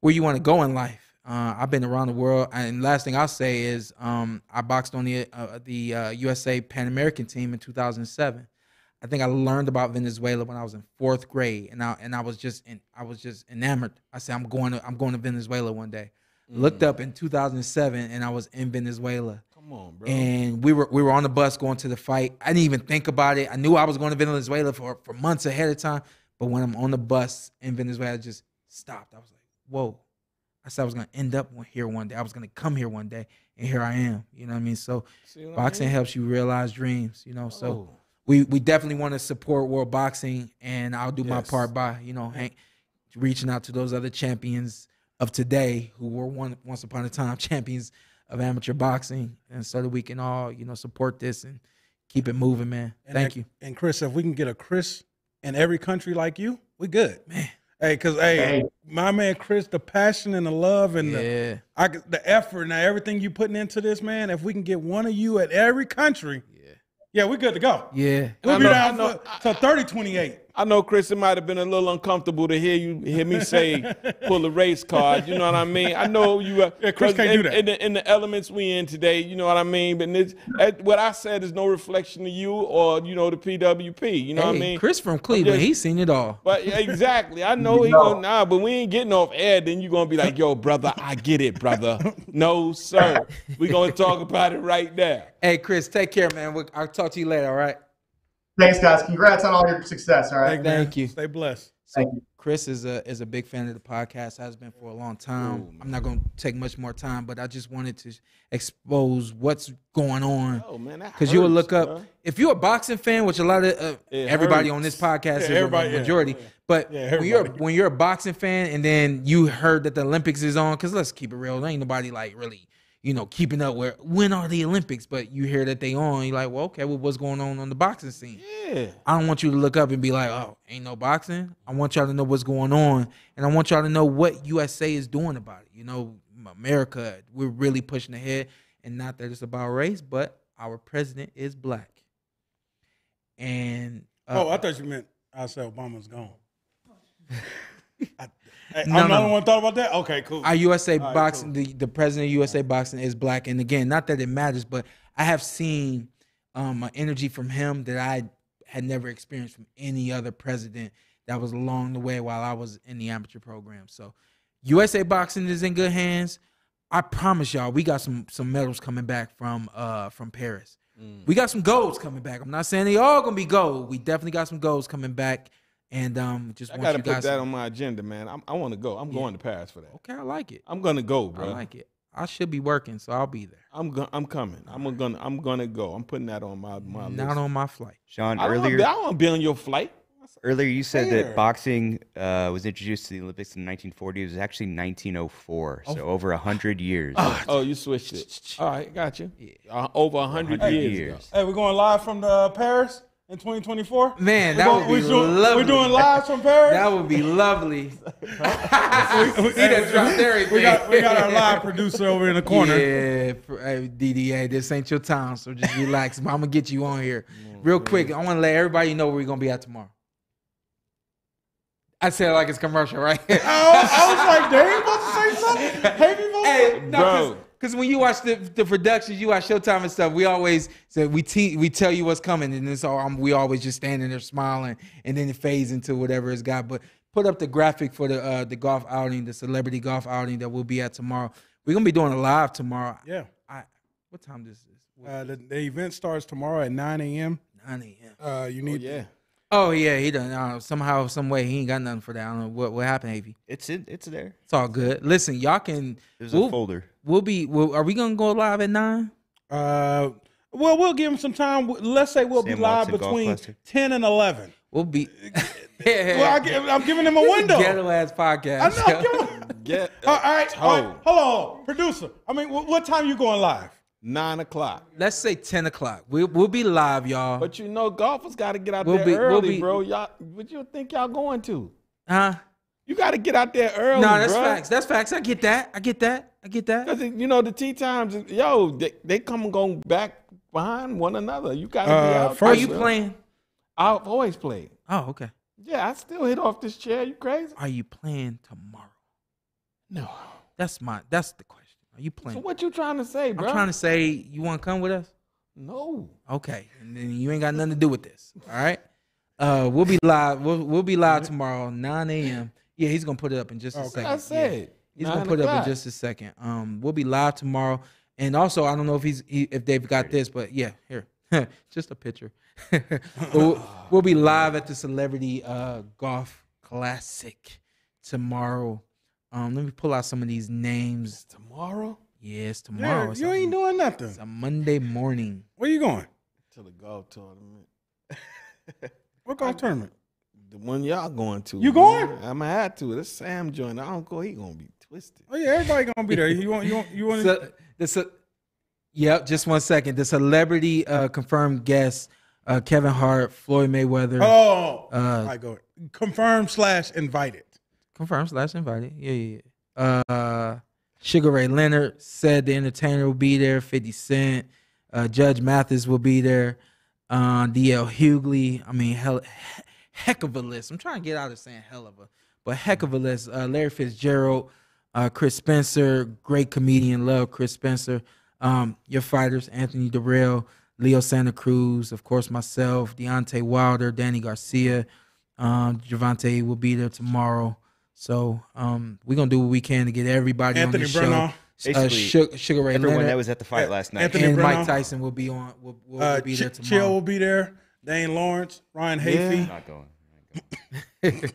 where you want to go in life. Uh, I've been around the world, and last thing I'll say is um, I boxed on the uh, the uh, USA Pan American team in 2007. I think I learned about Venezuela when I was in fourth grade, and I and I was just in, I was just enamored. I said I'm going to I'm going to Venezuela one day. Looked mm. up in 2007, and I was in Venezuela Come on, bro. and we were we were on the bus going to the fight. I didn't even think about it. I knew I was going to Venezuela for, for months ahead of time. But when I'm on the bus in Venezuela, I just stopped. I was like, whoa. I said I was gonna end up here one day. I was gonna come here one day, and here I am. You know what I mean? So what I boxing mean? helps you realize dreams. You know, so Oh. We we definitely want to support world boxing, and I'll do my part by you know hang, reaching out to those other champions of today who were one once upon a time champions of amateur boxing, and so that we can all you know support this and keep it moving, man. And Thank that- you. And Chris, if we can get a Chris in every country like you, we good, man. Hey, cause hey, Hey. my man Chris, the passion and the love and the I, the effort and everything you're putting into this, man. If we can get one of you at every country, yeah, yeah, we're good to go. yeah. We'll I be know- down know- to 30, 28. I know, Chris, it might have been a little uncomfortable to hear you hear me say pull a race card. You know what I mean? I know you. Uh, Yeah, Chris 'cause can't in, do that. In the, in the elements we in today, you know what I mean. But this, uh, what I said is no reflection to you or you know the PWP. You know what I Hey, mean? Chris from Cleveland, just- he's seen it all. But yeah, exactly, I know he No. gonna nah, but we ain't getting off air. Then you gonna be like, "Yo, brother, I get it, brother." no, sir. We gonna talk about it right now. Hey, Chris, take care, man. I'll talk to you later. All right. Thanks, guys. Congrats on all your success. All right. Thank. Thank you. Stay blessed. So Thank you. Chris is a is a big fan of the podcast. Has been for a long time. I'm not going to take much more time, but I just wanted to expose what's going on. Oh man, Because you will look up bruh. if you're a boxing fan, which a lot of uh, everybody hurts. on this podcast Yeah, is everybody- a yeah, majority. yeah. But Yeah, when you're when you're a boxing fan and then you heard that the Olympics is on, because let's keep it real, there ain't nobody like really you know keeping up where when are the Olympics? But you hear that they on, you're like, well, okay, well, what's going on on the boxing scene? Yeah. I don't want you to look up and be like, oh, ain't no boxing. I want y'all to know what's going on. And I want y'all to know what USA is doing about it. You know, America, we're really pushing ahead. And not that it's about race, but our president is black. And uh, oh, I thought you meant I said Obama's gone. I, hey, No, I'm the no. only one thought about that. Okay, cool. our USA right, boxing, cool. the, the president of USA boxing is black. And again, not that it matters, but I have seen um, an energy from him that I had never experienced from any other president that was along the way while I was in the amateur program. So USA boxing is in good hands. I promise y'all, we got some some medals coming back from uh from Paris. We got some golds coming back. I'm not saying they all gonna be gold. We definitely got some golds coming back, and um, just I want gotta you put that on my agenda, man. I'm, I want to go. I'm Yeah. going to Paris for that. okay, I like it. I'm gonna go, bro. I like it. I should be working, so I'll be there. I'm go- I'm coming. I'm gonna I'm gonna go. I'm putting that on my my Not list. on my flight. Sean, I don't earlier I don't want to be on your flight. earlier you said There. that boxing uh, was introduced to the Olympics in 1940. It was actually 1904, so over a hundred years. Oh, you switched it. All right, got you. Uh, over a hundred 100 years. years. hey, we're going live from the Paris in 2024. Man, We're that going- would be we doing, lovely. We're doing live from Paris. That would be lovely. he done dropped everything. we got we got our live producer over in the corner. Yeah, hey, DDA, this ain't your time, so just relax. I'm gonna get you on here real quick. I want to let everybody know where we're gonna be at tomorrow. I said it like it's commercial, right? I, was, I was like, they ain't about to say something. Hey, people. hey, Bro. no, because when you watch the, the productions, you watch Showtime and stuff. We always say we te- we tell you what's coming, and it's all um, we always just standing there smiling, and then it fades into whatever it's got. But put up the graphic for the uh, the golf outing, the celebrity golf outing that we'll be at tomorrow. We're gonna be doing a live tomorrow. Yeah. I what time this is? Uh, the, the event starts tomorrow at 9 a.m. 9 a.m. Uh, you Oh, need yeah. Oh yeah, he done uh, somehow, some way he ain't got nothing for that. I don't know what what happened, Avy. It's in, it's there. It's all good. Listen, y'all can. There's We'll, a folder. we'll be. We'll, are we gonna go live at nine? Uh, well, we'll give him some time. Let's say we'll Sam be live Watson Golf between 10 and 11. We'll be. Well, I, I'm giving him a window. Ghetto ass podcast. I know. Give him, Get all right, all right, hold on, producer. I mean, what, what time you going live? Nine o'clock. Let's say ten o'clock. We'll we'll be live, y'all. But you know, golfers got to get out We'll there be- we'll early, be- bro. Y'all, what you think y'all going to? huh? You got to get out there early. No, that's bruh. facts. That's facts. I get that. I get that. I get that. Cause you know the tee times, yo, they, they come and go back behind one another. You got to Uh, be out. Are first- you bro. playing? I've always played. Oh, okay. Yeah, I still hit off this chair. You crazy? Are you playing tomorrow? No. That's my. That's the question. Are you So playing? what you trying to say, bro? I'm trying to say you want to come with us. No. Okay, and then you ain't got nothing to do with this. All right. Uh, we'll be live. We'll we'll be live tomorrow, 9 a.m. Yeah, he's gonna put it up in just a Okay. second. I Yeah. said. He's gonna put it up in just a second. Um, we'll be live tomorrow, and also I don't know if he's he, if they've got this, but yeah, here, just a picture. We'll, we'll be live at the Celebrity uh, Golf Classic tomorrow. Um, let me pull out some of these names. tomorrow Yes, Yeah, tomorrow. It's you ain't doing nothing. It's a Monday morning. Where you going? to the golf tournament. What golf tournament? The one y'all going to? You bro. going? I'm gonna have to. This Sam joint. I don't go. He gonna be twisted. Oh yeah, everybody gonna be there. You want you want you want So, the, ce- yep, just one second. The celebrity uh, confirmed guest. uh, Kevin Hart, Floyd Mayweather. Oh, Uh, I go confirm slash invited. Confirmed slash invited. Yeah, yeah, yeah. Uh, Sugar Ray Leonard said the entertainer will be there. 50 Cent. Uh, Judge Mathis will be there. Uh, DL Hughley. I mean, hell, heck of a list. I'm trying to get out of saying hell of a, but heck of a list. Uh, Larry Fitzgerald, uh, Chris Spencer, great comedian. Love Chris Spencer. Um, your fighters, Anthony Dirrell, Leo Santa Cruz, of course, myself, Deontay Wilder, Danny Garcia. Um, Gervonta will be there tomorrow. So um, we're gonna do what we can to get everybody Anthony on the Brenagh. show. Uh, Sugar, Sugar Ray Everyone Leonard that was at the fight last night. Anthony and Brenagh. Mike Tyson will be on. Will, will, Uh, will be there tomorrow. Chill will be there. Dane Lawrence, Ryan Hafey. I'm not going. Not going.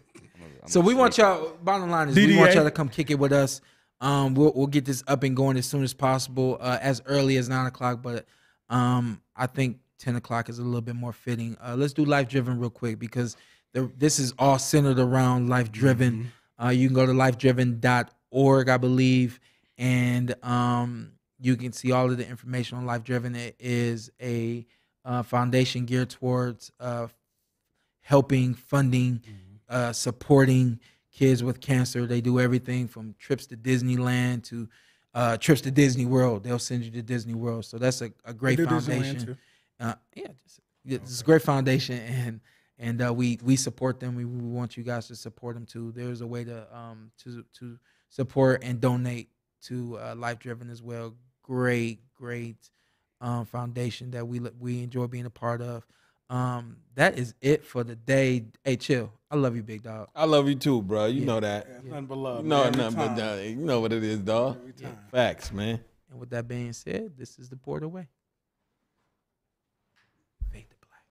I'm So we want y'all. Bottom line is, we want y'all to come kick it with us. Um, we'll we'll get this up and going as soon as possible, uh, as early as nine o'clock. But um, I think ten o'clock is a little bit more fitting. Uh, let's do life driven real quick because the, this is all centered around life driven. Uh, you can go to lifedriven.org, I believe, and um, you can see all of the information on life driven. It is a uh, foundation geared towards uh, helping, funding, uh, supporting kids with cancer. They do everything from trips to Disneyland to uh, trips to Disney World. They'll send you to Disney World. So that's a, a great foundation. Uh, yeah, just, it's a great foundation, and and uh, we we support them. We, we want you guys to support them too. There's a way to um to to support and donate to uh, Life Driven as well. Great, great um, foundation that we we enjoy being a part of. Um, that is it for the day. Hey, chill. I love you, big dog. I love you too, bro. You Yeah. know that. That's nothing but love. You know man, every nothing but time. that. You know what it is, dog. Facts, man. And with that being said, this is the PorterWay.